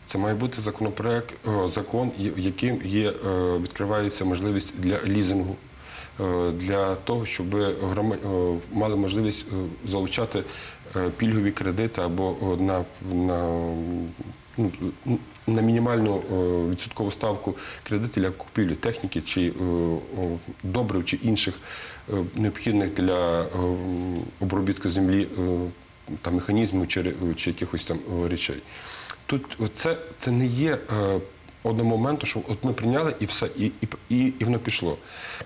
Це має бути законопроект, закон, яким є, е, відкривається можливість для лізингу, е, для того, щоб мали можливість е, залучати е, пільгові кредити або на, на, ну, на мінімальну відсоткову ставку кредитів для купівлі техніки чи о, добрив чи інших е, необхідних для е, обробітку землі е, та механізмів чи, чи якихось там е, речей. Тут це, це не є е, одного моменту, що от ми прийняли і все, і, і, і, і воно пішло.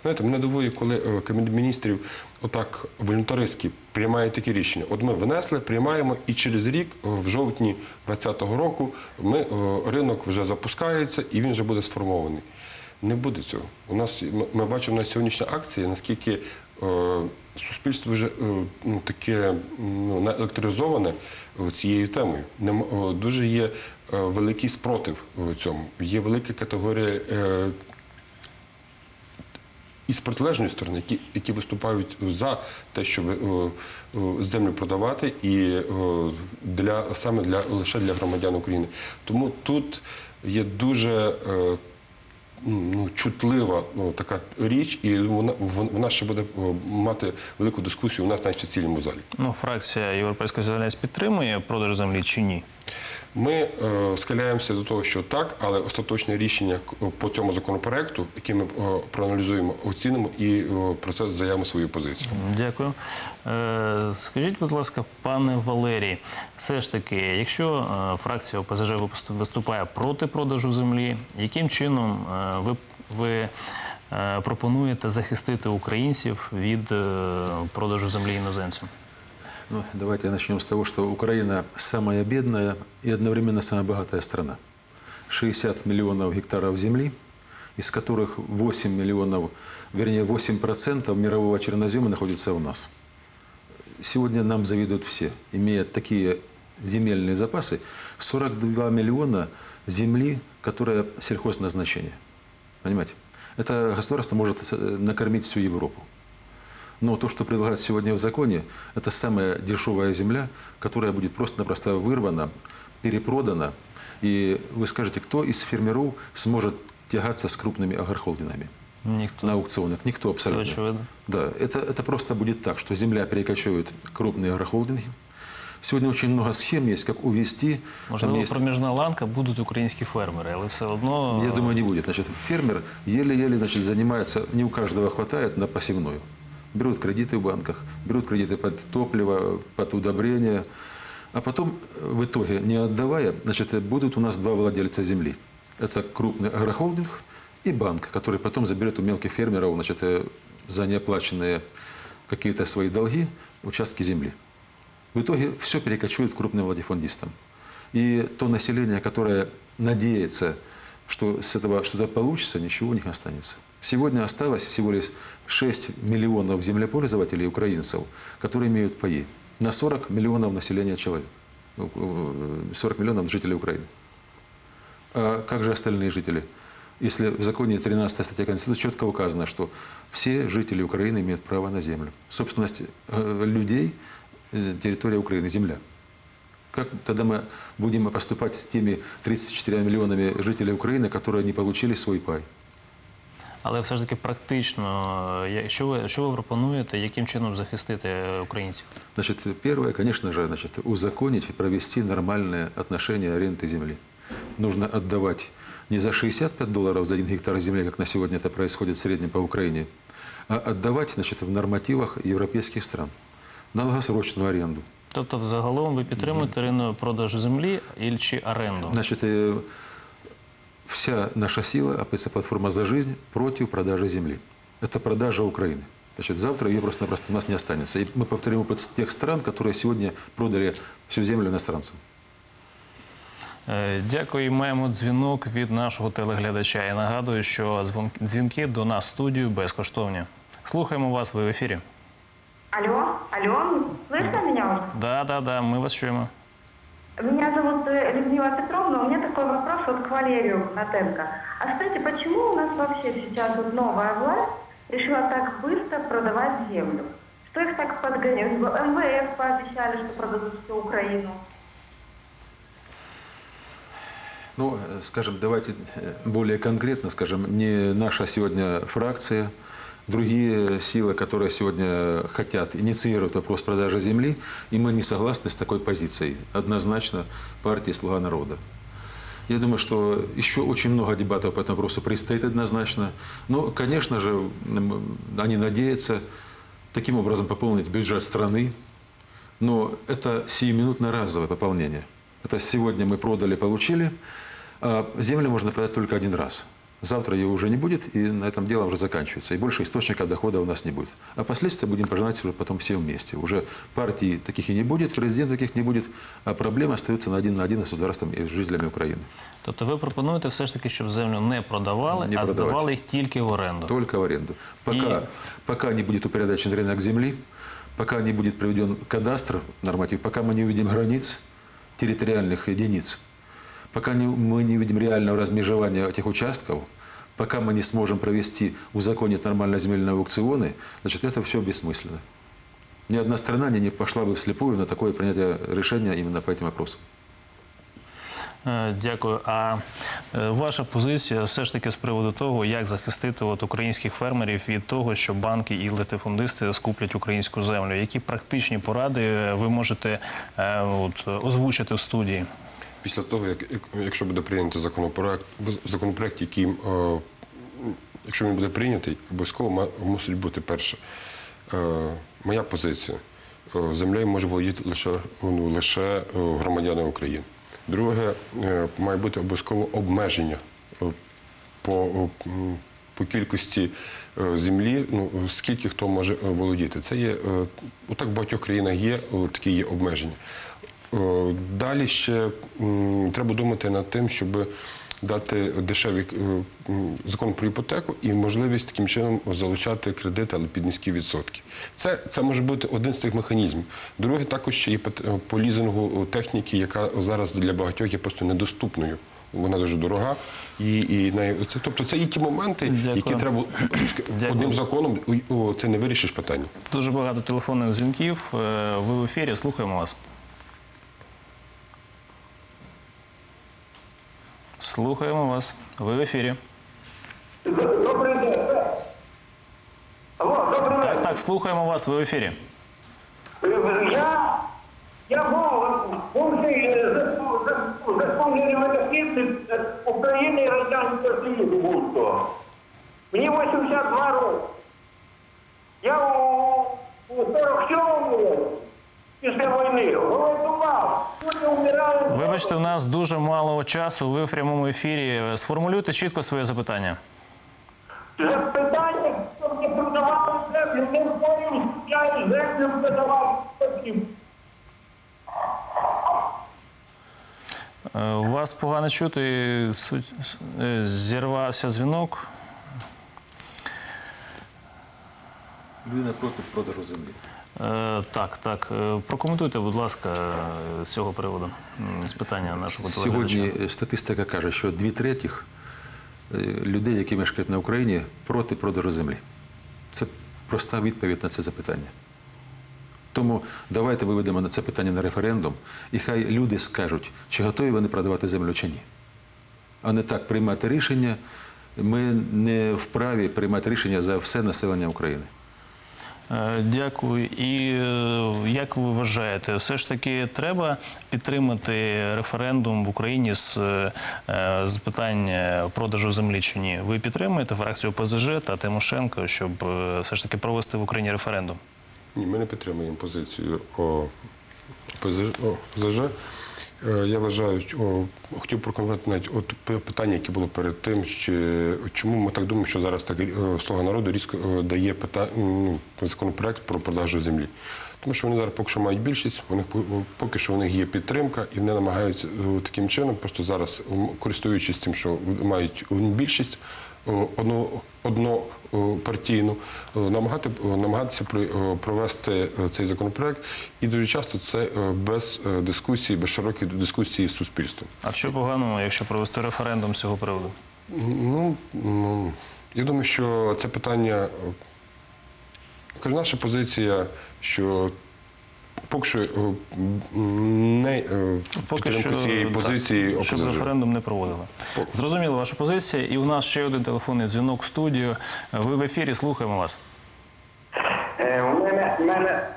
Знаєте, мене дивує, коли е, Кабінет міністрів отак волюнтаристськи приймає такі рішення. От ми внесли, приймаємо, і через рік, е, в жовтні 2020 року, ми, е, ринок вже запускається і він вже буде сформований. Не буде цього. У нас ми, бачимо на сьогоднішній акції, наскільки суспільство вже е, ну, таке ну, е, цією темою. Е, дуже є великий спротив цьому. Є велика категорія і з протилежної сторони, які, які виступають за те, щоб е, землю продавати, і е, для саме для лише для громадян України. Тому тут є дуже ну, чутлива ну, така річ, і вона вон- вона ще буде е, мати велику дискусію у нас навіть в сесійному залі. Ну, фракція Європейської зеленець підтримує продаж землі чи ні? Ми е, схиляємося до того, що так, але остаточне рішення к- по цьому законопроекту, який ми е, проаналізуємо, оцінимо і е, про це заявимо свою позицію. Дякую. Е, Скажіть, будь ласка, пане Валерій, все ж таки, якщо е, фракція ОПЗЖ виступає проти продажу землі, яким чином е, ви, ви е, пропонуєте захистити українців від е, продажу землі іноземцям? Ну, давайте начнем с того, что Украина самая бедная и одновременно самая богатая страна. 60 миллионов гектаров земли, из которых 8 миллионов, вернее 8% мирового чернозема находится у нас. Сегодня нам завидуют все, имея такие земельные запасы, 42 миллиона земли, которая сельхозназначение. Понимаете? Это государство может э, накормить всю Европу. Но то, что предлагается сегодня в законе, это самая дешевая земля, которая будет просто-напросто вырвана, перепродана. И вы скажете, кто из фермеров сможет тягаться с крупными агрохолдингами Ніхто. на аукционах? Никто абсолютно. Це очевидно. Да, это, это просто будет так, что земля перекочует крупные агрохолдинги. Сегодня очень много схем есть, как увести. Там Можливо, есть проміжна ланка будуть українські фермери, але все одно Я думаю, не будет. Значит, фермер еле-еле значит, занимается, не у каждого хватает на посевную. Берут кредиты в банках, берут кредиты под топливо, под удобрения. А потом, в итоге, не отдавая, значит, будут у нас два владельца земли. Это крупный агрохолдинг и банк, который потом заберет у мелких фермеров значит, э, за неоплаченные какие-то свои долги участки земли. В итоге все перекочует крупным латифундистам. И то население, которое надеется, что с этого что-то получится, ничего у них не останется. Сегодня осталось всего лишь 6 миллионов землепользователей украинцев, которые имеют паи на 40 миллионов населения человек. Ну, э, 40 миллионов жителей Украины. А как же остальные жители? Если в законе 13 статья Конституции четко указано, что все жители Украины имеют право на землю. Собственность э, людей, э, территория Украины, земля. Как тогда мы будем поступать с теми 34 миллионами жителей Украины, которые не получили свой пай? Але все ж таки практично, я- що ви, що ви пропонуєте, яким чином захистити е, українців? Значит, первое, конечно же, значит, узаконить и провести нормальные отношения аренды земли. Нужно отдавать не за 65 долларов за один гектар земли, как на сегодня это происходит в среднем по Украине, а отдавать значит, в нормативах европейских стран на долгосрочную аренду. Тобто, взагалом ви підтримуєте ринок продажу землі і чи оренду? Значит, э, вся наша сила, опять платформа «За жизнь» против продажи земли. Это продажа Украины. Значит, завтра ее просто-напросто у нас не останется. И мы повторим опыт тех стран, которые сегодня продали всю землю иностранцам. Е, Дякую. І Маємо дзвінок від нашого телеглядача. Я нагадую, що дзвон- дзвінки до нас в студію безкоштовні. Слухаємо вас, ви в ефірі. Алло, алло, слышно меня уже? Да, да, да, ми вас чуємо. Меня зовут э, Людмила Петровна. У меня такой вопрос вот к Валерию Гнатенко. А скажите, почему у нас вообще сейчас вот новая власть решила так быстро продавать землю? Что их так подгоняет? МВФ пообещали, что продадут всю Украину. Ну, э, скажем, давайте э, более конкретно, скажем, не наша сегодня фракция, другие силы, которые сегодня хотят инициировать вопрос продажи земли, и мы не согласны с такой позицией. Однозначно партия «Слуга народа». Я думаю, что еще очень много дебатов по этому вопросу предстоит однозначно. Но, конечно же, они надеются таким образом пополнить бюджет страны. Но это сиюминутное разовое пополнение. Это сегодня мы продали, получили. А землю можно продать только один раз. Завтра ее уже не будет, и на этом дело уже заканчивается. И больше источника дохода у нас не будет. А последствия будем пожинать уже потом все вместе. Уже партий таких и не будет, президента таких не будет, а проблемы остаются на один на один с государством и с жителями Украины. Тобто ви пропонуєте все ж таки, щоб землю не продавали, Не а продавати. здавали їх тільки в оренду. Только в аренду. Пока, пока не будет упорядочен рынок земли, пока не будет проведен кадастр норматив, пока мы не увидим границ территориальных единиц, пока не- мы не увидим реального размежевания этих участков, пока мы не сможем провести, узаконить нормально земельные аукционы, значит, это все бессмысленно. Ни одна страна не, не пошла бы вслепую на такое принятие решения именно по этим вопросам. Е, Дякую. А е, ваша позиція все ж таки з приводу того, як захистити от українських фермерів від того, що банки і латифундисти скуплять українську землю. Які практичні поради е, ви можете е, от, озвучити в студії? Після того, як, як- якщо буде прийнятий законопроект, законопроект, який, е, якщо він буде прийнятий, обов'язково мусить бути перше. Е, моя позиція. Е, землею може володіти лише, ну, лише громадяни України. Друге, має бути обов'язково обмеження по, по кількості землі, ну, скільки хто може володіти. Це є, е, у так в багатьох країнах є такі є обмеження. Е, Далі ще треба думати над тим, щоб дати дешевий е, закон про іпотеку і можливість таким чином залучати кредити, але під низькі відсотки. Це, це може бути один з цих механізмів. Друге, також ще є е, по лізингу техніки, яка зараз для багатьох є просто недоступною. Вона дуже дорога, і, і це, тобто це і ті моменти, які треба одним законом це не вирішиш питання. Дуже багато телефонних дзвінків. Ви в ефірі, слухаємо вас. Слухаємо вас. Ви в ефірі. Добрий день. Алло, добрий день. Так, так, слухаємо вас, ви в ефірі. Я, я був бувший заповнений медицинці України і Радянського Союзу був то. Мені 82 роки. Я у, у 47-му році після війни голодував. умирают. Вибачте, у нас дуже мало часу. Ви в прямому ефірі. Сформулюйте чітко своє запитання. Запитання, що не продавали землю, не зборів, я землю продавав. Е, У вас погано чути. Е, Зірвався дзвінок. Людина проти продажу землі. Е, Так, так. Е, Прокоментуйте, будь ласка, е, з цього приводу з питання нашого телеглядача. Сьогодні статистика каже, що дві третіх людей, які мешкають на Україні, проти продажу землі. Це проста відповідь на це запитання. Тому давайте виведемо на це питання на референдум, і хай люди скажуть, чи готові вони продавати землю чи ні. А не так приймати рішення. Ми не вправі приймати рішення за все населення України. Е, Дякую. І е, як ви вважаєте, все ж таки треба підтримати референдум в Україні з, е, з питання продажу землі чи ні? Ви підтримуєте фракцію ПЗЖ та Тимошенко, щоб все ж таки провести в Україні референдум? Ні, ми не підтримуємо позицію ПЗЖ. Я вважаю, що хотів прокоментувати навіть от питання, яке було перед тим, що чому ми так думаємо, що зараз так е, слуга народу різко е, дає пита, ну, законопроект про продажу землі. Тому що вони зараз поки що мають більшість, у них по- поки що у них є підтримка, і вони намагаються е, таким чином, просто зараз користуючись тим, що мають більшість, е, одну, одну е, партійну, е, намагати, е, намагатися е, провести е, цей законопроект. І дуже часто це е, без е, дискусії, без широкої дискусії з суспільством. А що поганого, якщо провести референдум з цього приводу? Ну, ну, я думаю, що це питання. е, Каже, наша позиція, що поки що е, не е, Поки що цієї так, позиції щоб референдум не проводили. Зрозуміла ваша позиція. І у нас ще один телефонний дзвінок в студію. Ви в ефірі, слухаємо вас. Е, У мене, у мене,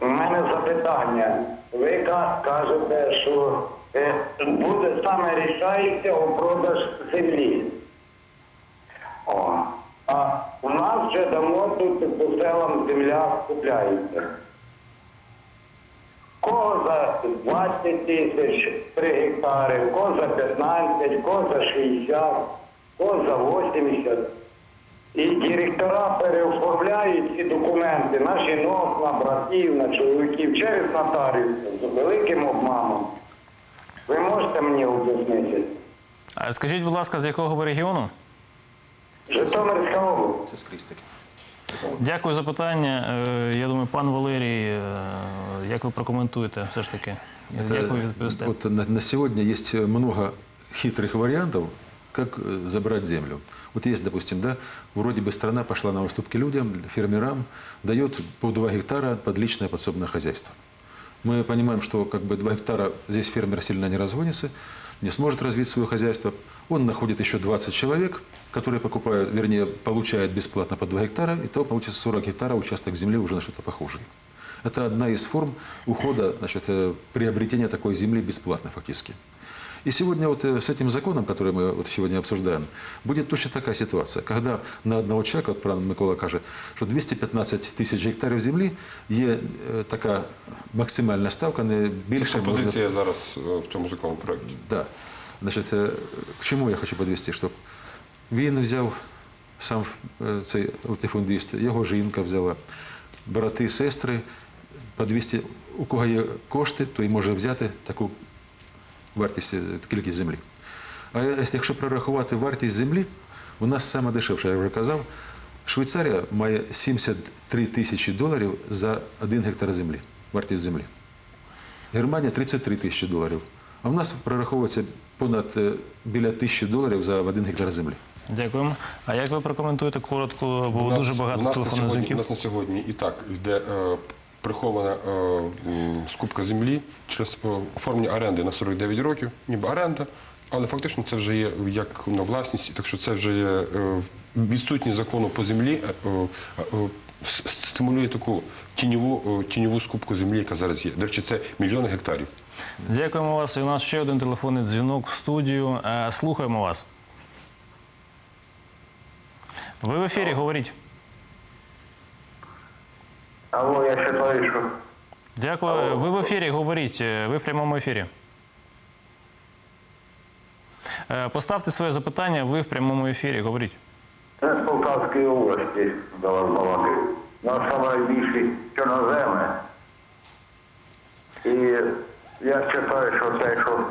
у мене запитання. Ви кажете, що е, буде саме рішається у продаж землі. О. А у нас вже давно тут по селам земля купляється. Кого за 20 тисяч 3 гектари, кого за 15, кого за 60, кого за 80. І директора переоформляють ці документи на жінок, на братів, на чоловіків через нотаріуса з великим обманом. Ви можете мені об'яснити? А скажіть, будь ласка, з якого ви регіону? Житомирська область. Це скрізь таке. Дякую за питання. Е, Я думаю, пан Валерій, е, як ви прокоментуєте все ж таки? Як ви відповісте? Вот на, на сегодня есть много хитрых вариантов, как э, забрать землю. Вот есть, допустим, да, вроде бы страна пошла на уступки людям, фермерам, дает по 2 гектара под личное подсобное хозяйство. Мы понимаем, что как бы 2 гектара здесь фермер сильно не разгонится, не сможет развить свое хозяйство. Он находит еще 20 человек, которые покупают, вернее, получают бесплатно по 2 гектара, и то получится 40 гектара участок земли уже на что-то похожее. Это одна из форм ухода, значит, э, приобретения такой земли бесплатно фактически. И сегодня вот э, с этим законом, который мы вот сегодня обсуждаем, будет точно такая ситуация, когда на одного человека, вот пан Микола каже, що 215 тисяч гектарів землі є е, така максимальна ставка, не більше Це можна- пропозиція зараз е, в цьому законопроекті. Да. Значить, е, к чому я хочу підвести? Щоб він взяв сам е, цей латифундист, його жінка взяла, брати, сестри, 200, у кого є кошти, той може взяти таку вартість, е, кількість землі. А якщо прорахувати вартість землі, у нас саме дешевше, я вже казав, Швейцарія має 73 тисячі доларів за один гектар землі, вартість землі. Германія 33 тисячі доларів. А в нас прораховується понад е, біля тисячі доларів за один гектар землі. Дякуємо. А як ви прокоментуєте коротко, бо нас- дуже багато телефонних сьогодні- У нас на сьогодні і так йде е, прихована е, скупка землі через е, оформлення оренди на 49 років, ніби оренда, але фактично це вже є як на власність, так що це вже є е, відсутність закону по землі. е, е, е, с- Стимулює таку тіньову, е, тіньову скупку землі, яка зараз є. До речі, це мільйони гектарів. Дякуємо вас. І у нас ще один телефонний дзвінок в студію. Е, Слухаємо вас. Ви в ефірі, говоріть. Алло, я ще слышу. Дякую. Ви в ефірі говоріть. е, Ви в прямому ефірі. Е, Поставте своє запитання, ви в прямому ефірі. Говоріть. Це з Полтавської області до вас балакаю. Нас найбільші чорноземи. І я вважаю, що те, що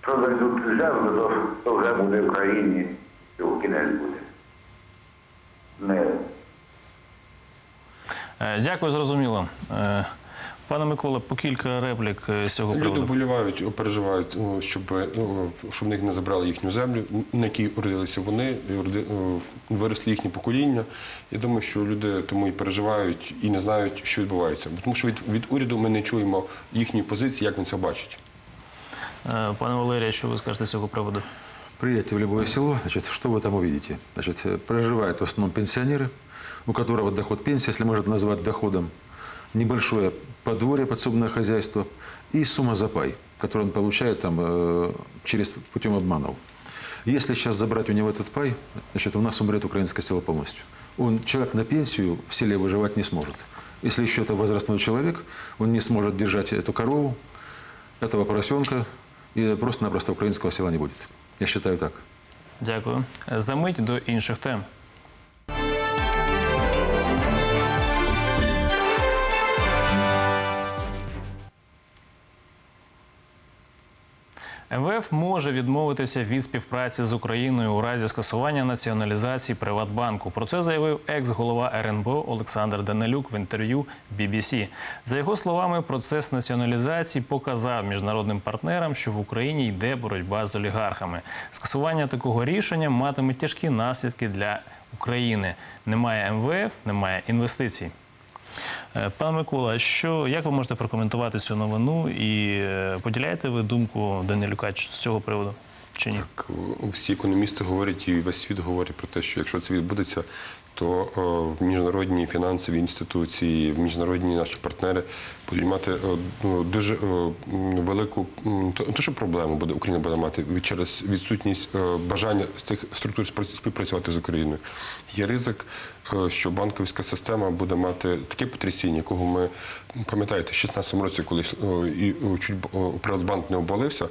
продадуть землю, то, вже буде в країні, і в кінець буде. Не Е, Дякую, зрозуміло. Е, Пане Микола, по кілька реплік е, з цього Люди приводу. вболівають, о, переживають, о, щоб, ну, щоб в них не забрали їхню землю, на якій родилися вони, і роди- о, виросли їхні покоління. Я думаю, що люди тому і переживають і не знають, що відбувається. Бо Тому що від, від уряду ми не чуємо їхньої позиції, як він це бачить. Е, Пане Валерія, що ви скажете з цього приводу? Приедете в любое село, значит, что вы там увидите? Значит, э, проживают в основном пенсионеры, у которого доход пенсии, если можно назвать доходом, небольшое подворье, подсобное хозяйство и сумма за пай, которую он получает там, э, через путем обманов. Если сейчас забрать у него этот пай, значит, у нас умрет украинское село полностью. Он, человек на пенсию в селе выживать не сможет. Если еще это возрастной человек, он не сможет держать эту корову, этого поросенка, и просто-напросто украинского села не будет. Я считаю так. Дякую. Е, За мить до інших тем. МВФ може відмовитися від співпраці з Україною у разі скасування націоналізації Приватбанку. Про це заявив екс-голова РНБО Олександр Данилюк в інтерв'ю BBC. За його словами, процес націоналізації показав міжнародним партнерам, що в Україні йде боротьба з олігархами. Скасування такого рішення матиме тяжкі наслідки для України. Немає МВФ, немає інвестицій. Е, Пане Микола, що як ви можете прокоментувати цю новину і е, поділяєте ви думку Данилюка з цього приводу? Чи ні? Так, всі економісти говорять, і весь світ говорить про те, що якщо це відбудеться, то о, міжнародні фінансові інституції, міжнародні наші партнери будуть мати о, ну, дуже о, велику то, що проблему буде Україна буде мати через відсутність е, бажання тих структур співпрацювати з Україною. Є ризик, е, що банківська система буде мати таке потрясіння, якого ми пам'ятаєте, в 16-му році, коли о, і чуть Приватбанк не обвалився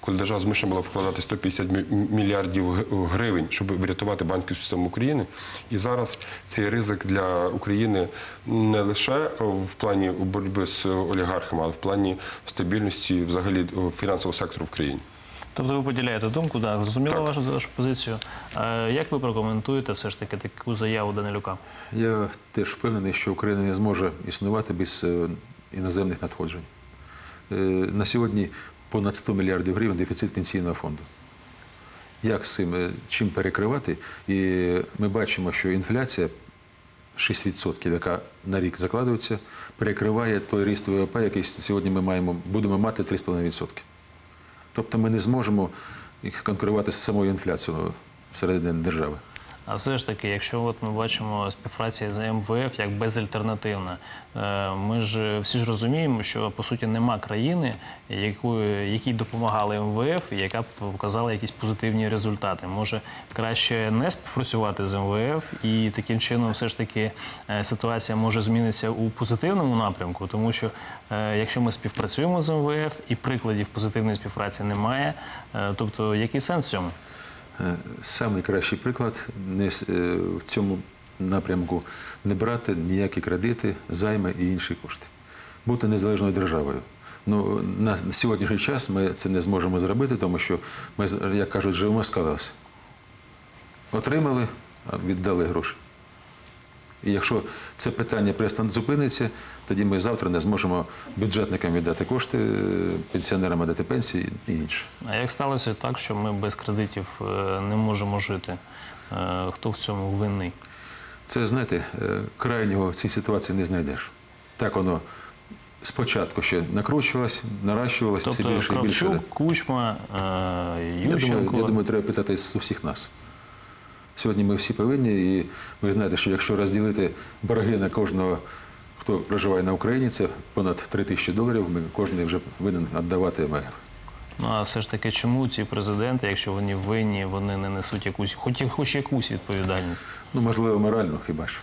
коли держава змушена була вкладати 150 мі- мільярдів гривень, щоб врятувати банківську систему України. І зараз цей ризик для України не лише в плані боротьби з олігархами, але в плані стабільності взагалі фінансового сектору в країні. Тобто ви поділяєте думку, да, зрозуміло вашу, вашу позицію. Е, Як ви прокоментуєте все ж таки таку заяву Данилюка? Я теж впевнений, що Україна не зможе існувати без е, іноземних надходжень. Е, На сьогодні понад 100 мільярдів гривень дефіцит пенсійного фонду. Як з цим е, чим перекривати? І ми бачимо, що інфляція 6%, яка на рік закладується, перекриває той ріст ВВП, який сьогодні ми маємо, будемо мати 3,5%. Тобто ми не зможемо конкурувати з самою інфляцією всередині держави. А все ж таки, якщо от ми бачимо співпраця з МВФ як безальтернативна, е, ми ж всі ж розуміємо, що по суті нема країни, якої, якій допомагали МВФ, яка б показала якісь позитивні результати. Може краще не співпрацювати з МВФ, і таким чином все ж таки е, ситуація може змінитися у позитивному напрямку, тому що е, якщо ми співпрацюємо з МВФ і прикладів позитивної співпраці немає, тобто який сенс в цьому? Е, Самий кращий приклад е, в цьому напрямку не брати ніякі кредити, займи і інші кошти. Бути незалежною державою. Ну, на сьогоднішній час ми це не зможемо зробити, тому що ми, як кажуть, живемо з колес. Отримали, віддали гроші. І якщо це питання перестане зупиниться, тоді ми завтра не зможемо бюджетникам віддати кошти, е, пенсіонерам дати пенсії і інше. А як сталося так, що ми без кредитів е, не можемо жити? Е, Хто в цьому винний? Це, знаєте, крайнього в цій ситуації не знайдеш. Так воно спочатку ще накручувалось, наращувалось, все Тобто більше і більше. Кравчук, Кучма, е, Я думаю, я думаю, треба питати з усіх нас. Сьогодні ми всі повинні, і ви знаєте, що якщо розділити борги на кожного, хто проживає на Україні, це понад 3 тисячі доларів, ми кожен вже повинен віддавати МФ. Ну а все ж таки, чому ці президенти, якщо вони винні, вони не несуть якусь, хоч, хоч якусь відповідальність? Ну, можливо, морально хіба що.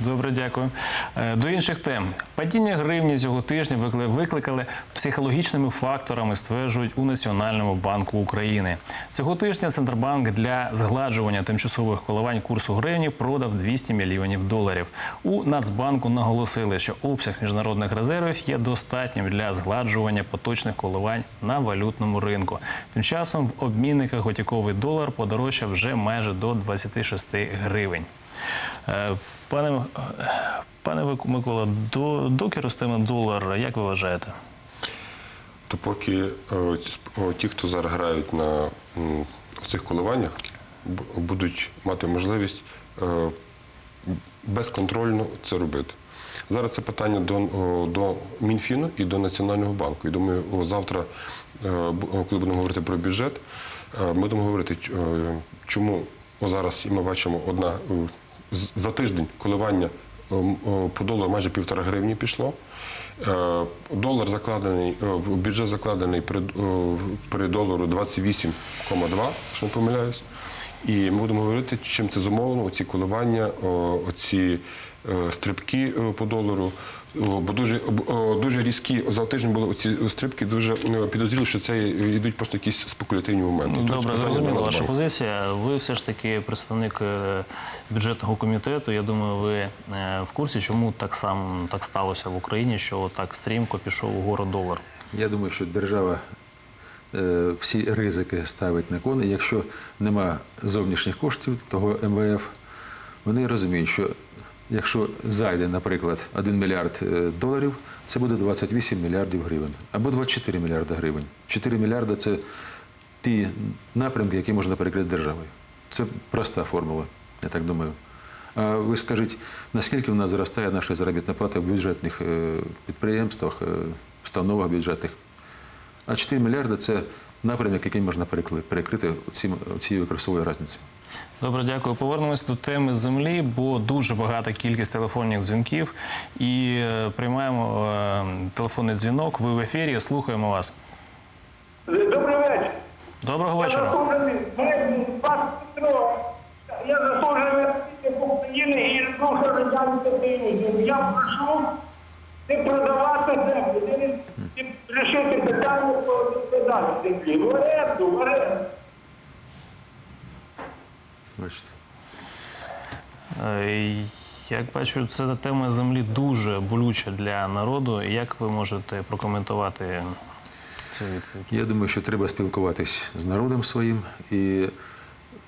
Добре, дякую. Е, До інших тем. Падіння гривні цього тижня викли- викликали психологічними факторами, стверджують у Національному банку України. Цього тижня Центробанк для згладжування тимчасових коливань курсу гривні продав 200 мільйонів доларів. У Нацбанку наголосили, що обсяг міжнародних резервів є достатнім для згладжування поточних коливань на валютному ринку. Тим часом в обмінниках готіковий долар подорожчав вже майже до 26 гривень. Пане, пане Микола, до, доки ростиме долар, як ви вважаєте? То поки е, о, ті, хто зараз грають на м, цих коливаннях, будуть мати можливість е, безконтрольно це робити. Зараз це питання до, до Мінфіну і до Національного банку. І думаю, завтра, е, коли будемо говорити про бюджет, е, ми будемо говорити, чому зараз ми бачимо одна за тиждень коливання е, о, по долару майже півтора гривні пішло. Е, Долар закладений, е, бюджет закладений при, е, при долару 28,2, якщо не помиляюсь. І ми будемо говорити, чим це зумовлено, оці коливання, оці е, стрибки е, по долару. Бо дуже, дуже різкі за тиждень були оці стрибки, дуже е, підозріло, що це йдуть просто якісь спекулятивні моменти. Тобто Добре, зрозуміла ваша позиція. Ви все ж таки представник е, бюджетного комітету. Я думаю, ви е, в курсі, чому так само так сталося в Україні, що так стрімко пішов угору долар. Я думаю, що держава е, всі ризики ставить на кон. І якщо нема зовнішніх коштів, того МВФ, вони розуміють, що якщо зайде, наприклад, 1 мільярд е, доларів, це буде 28 мільярдів гривень або 24 мільярди гривень. 4 мільярди це ті напрямки, які можна перекрити державою. Це проста формула, я так думаю. А ви скажіть, наскільки в нас зростає наша заробітна плата в бюджетних е, підприємствах, е, установах бюджетних? А 4 мільярди це напрямок, який можна перекрити цією курсовою різницею. Добре, дякую. Повернемось до теми землі, бо дуже багата кількість телефонних дзвінків. І е, приймаємо е, телефонний дзвінок. Ви в ефірі. Слухаємо вас. Добрий вечір. Доброго вечора. Я заслужений України і душа Радянського Союзу. Я прошу не продавати землю, не рішити питання про землі. В оренду, в оренду. Бачите. Е, Як бачу, ця тема землі дуже болюча для народу. Як ви можете прокоментувати цю відповідь? Я думаю, що треба спілкуватись з народом своїм. І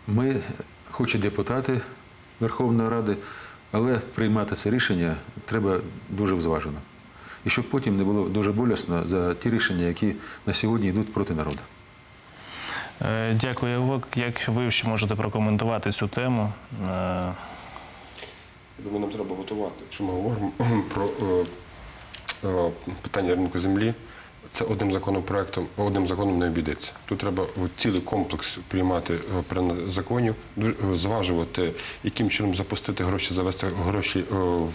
ми, хоч і депутати Верховної Ради, але приймати це рішення треба дуже зважено. І щоб потім не було дуже болісно за ті рішення, які на сьогодні йдуть проти народу. Е, Дякую. Ви- Як ви ще можете прокоментувати цю тему? Е, Я думаю, нам треба готувати. Якщо ми говоримо про е, питання ринку землі, це одним законопроектом, одним законом не обійдеться. Тут треба цілий комплекс приймати при законів, е, зважувати, яким чином запустити гроші, завести гроші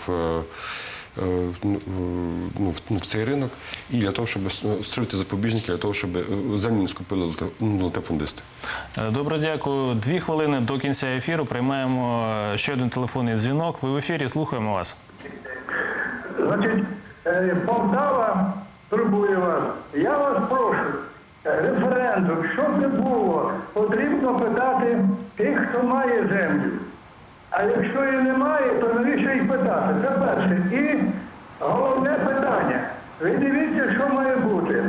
в. Е, ну, в- ну, в- ну, цей ринок і для того, щоб створити запобіжники, для того, щоб е, землю не скупили ну, латифундисти. Е, Добре, дякую. Дві хвилини до кінця ефіру. Приймаємо ще один телефонний дзвінок. Ви в ефірі. Слухаємо вас. Значить, Полтава турбує вас. Я вас прошу, референдум, що б не було, потрібно питати тих, хто має землю. А якщо її немає, то навіщо їх питати? Це перше. І головне питання. Ви дивіться, що має бути.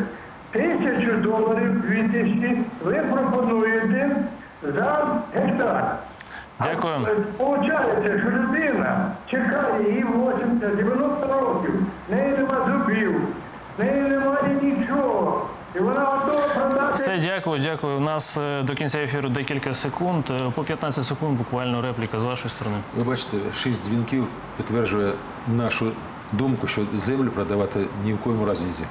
Тисячу доларів 2000 ви пропонуєте за гектар. Дякую. Получається, що людина чекає її 80-90 років, в неї нема зубів, в неї немає нічого. І вона готова продати. Все, дякую, дякую. У нас е, до кінця ефіру декілька секунд. Е, По 15 секунд буквально репліка з вашої сторони. Ви бачите, шість дзвінків підтверджує нашу думку, що землю продавати ні в коєму разі не можна.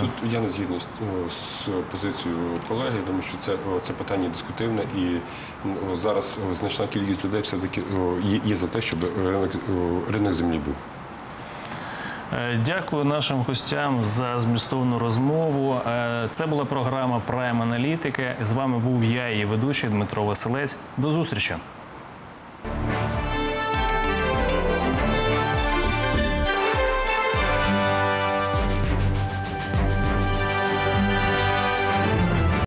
Тут я не згідний з, позицією колеги. Думаю, що це, це питання дискутивне, і зараз значна кількість людей все-таки є, є за те, щоб ринок, ринок землі був. Е, дякую нашим гостям за змістовну розмову. Е, це була програма Прайм Аналітика. З вами був я, її ведучий Дмитро Василець. До зустрічі.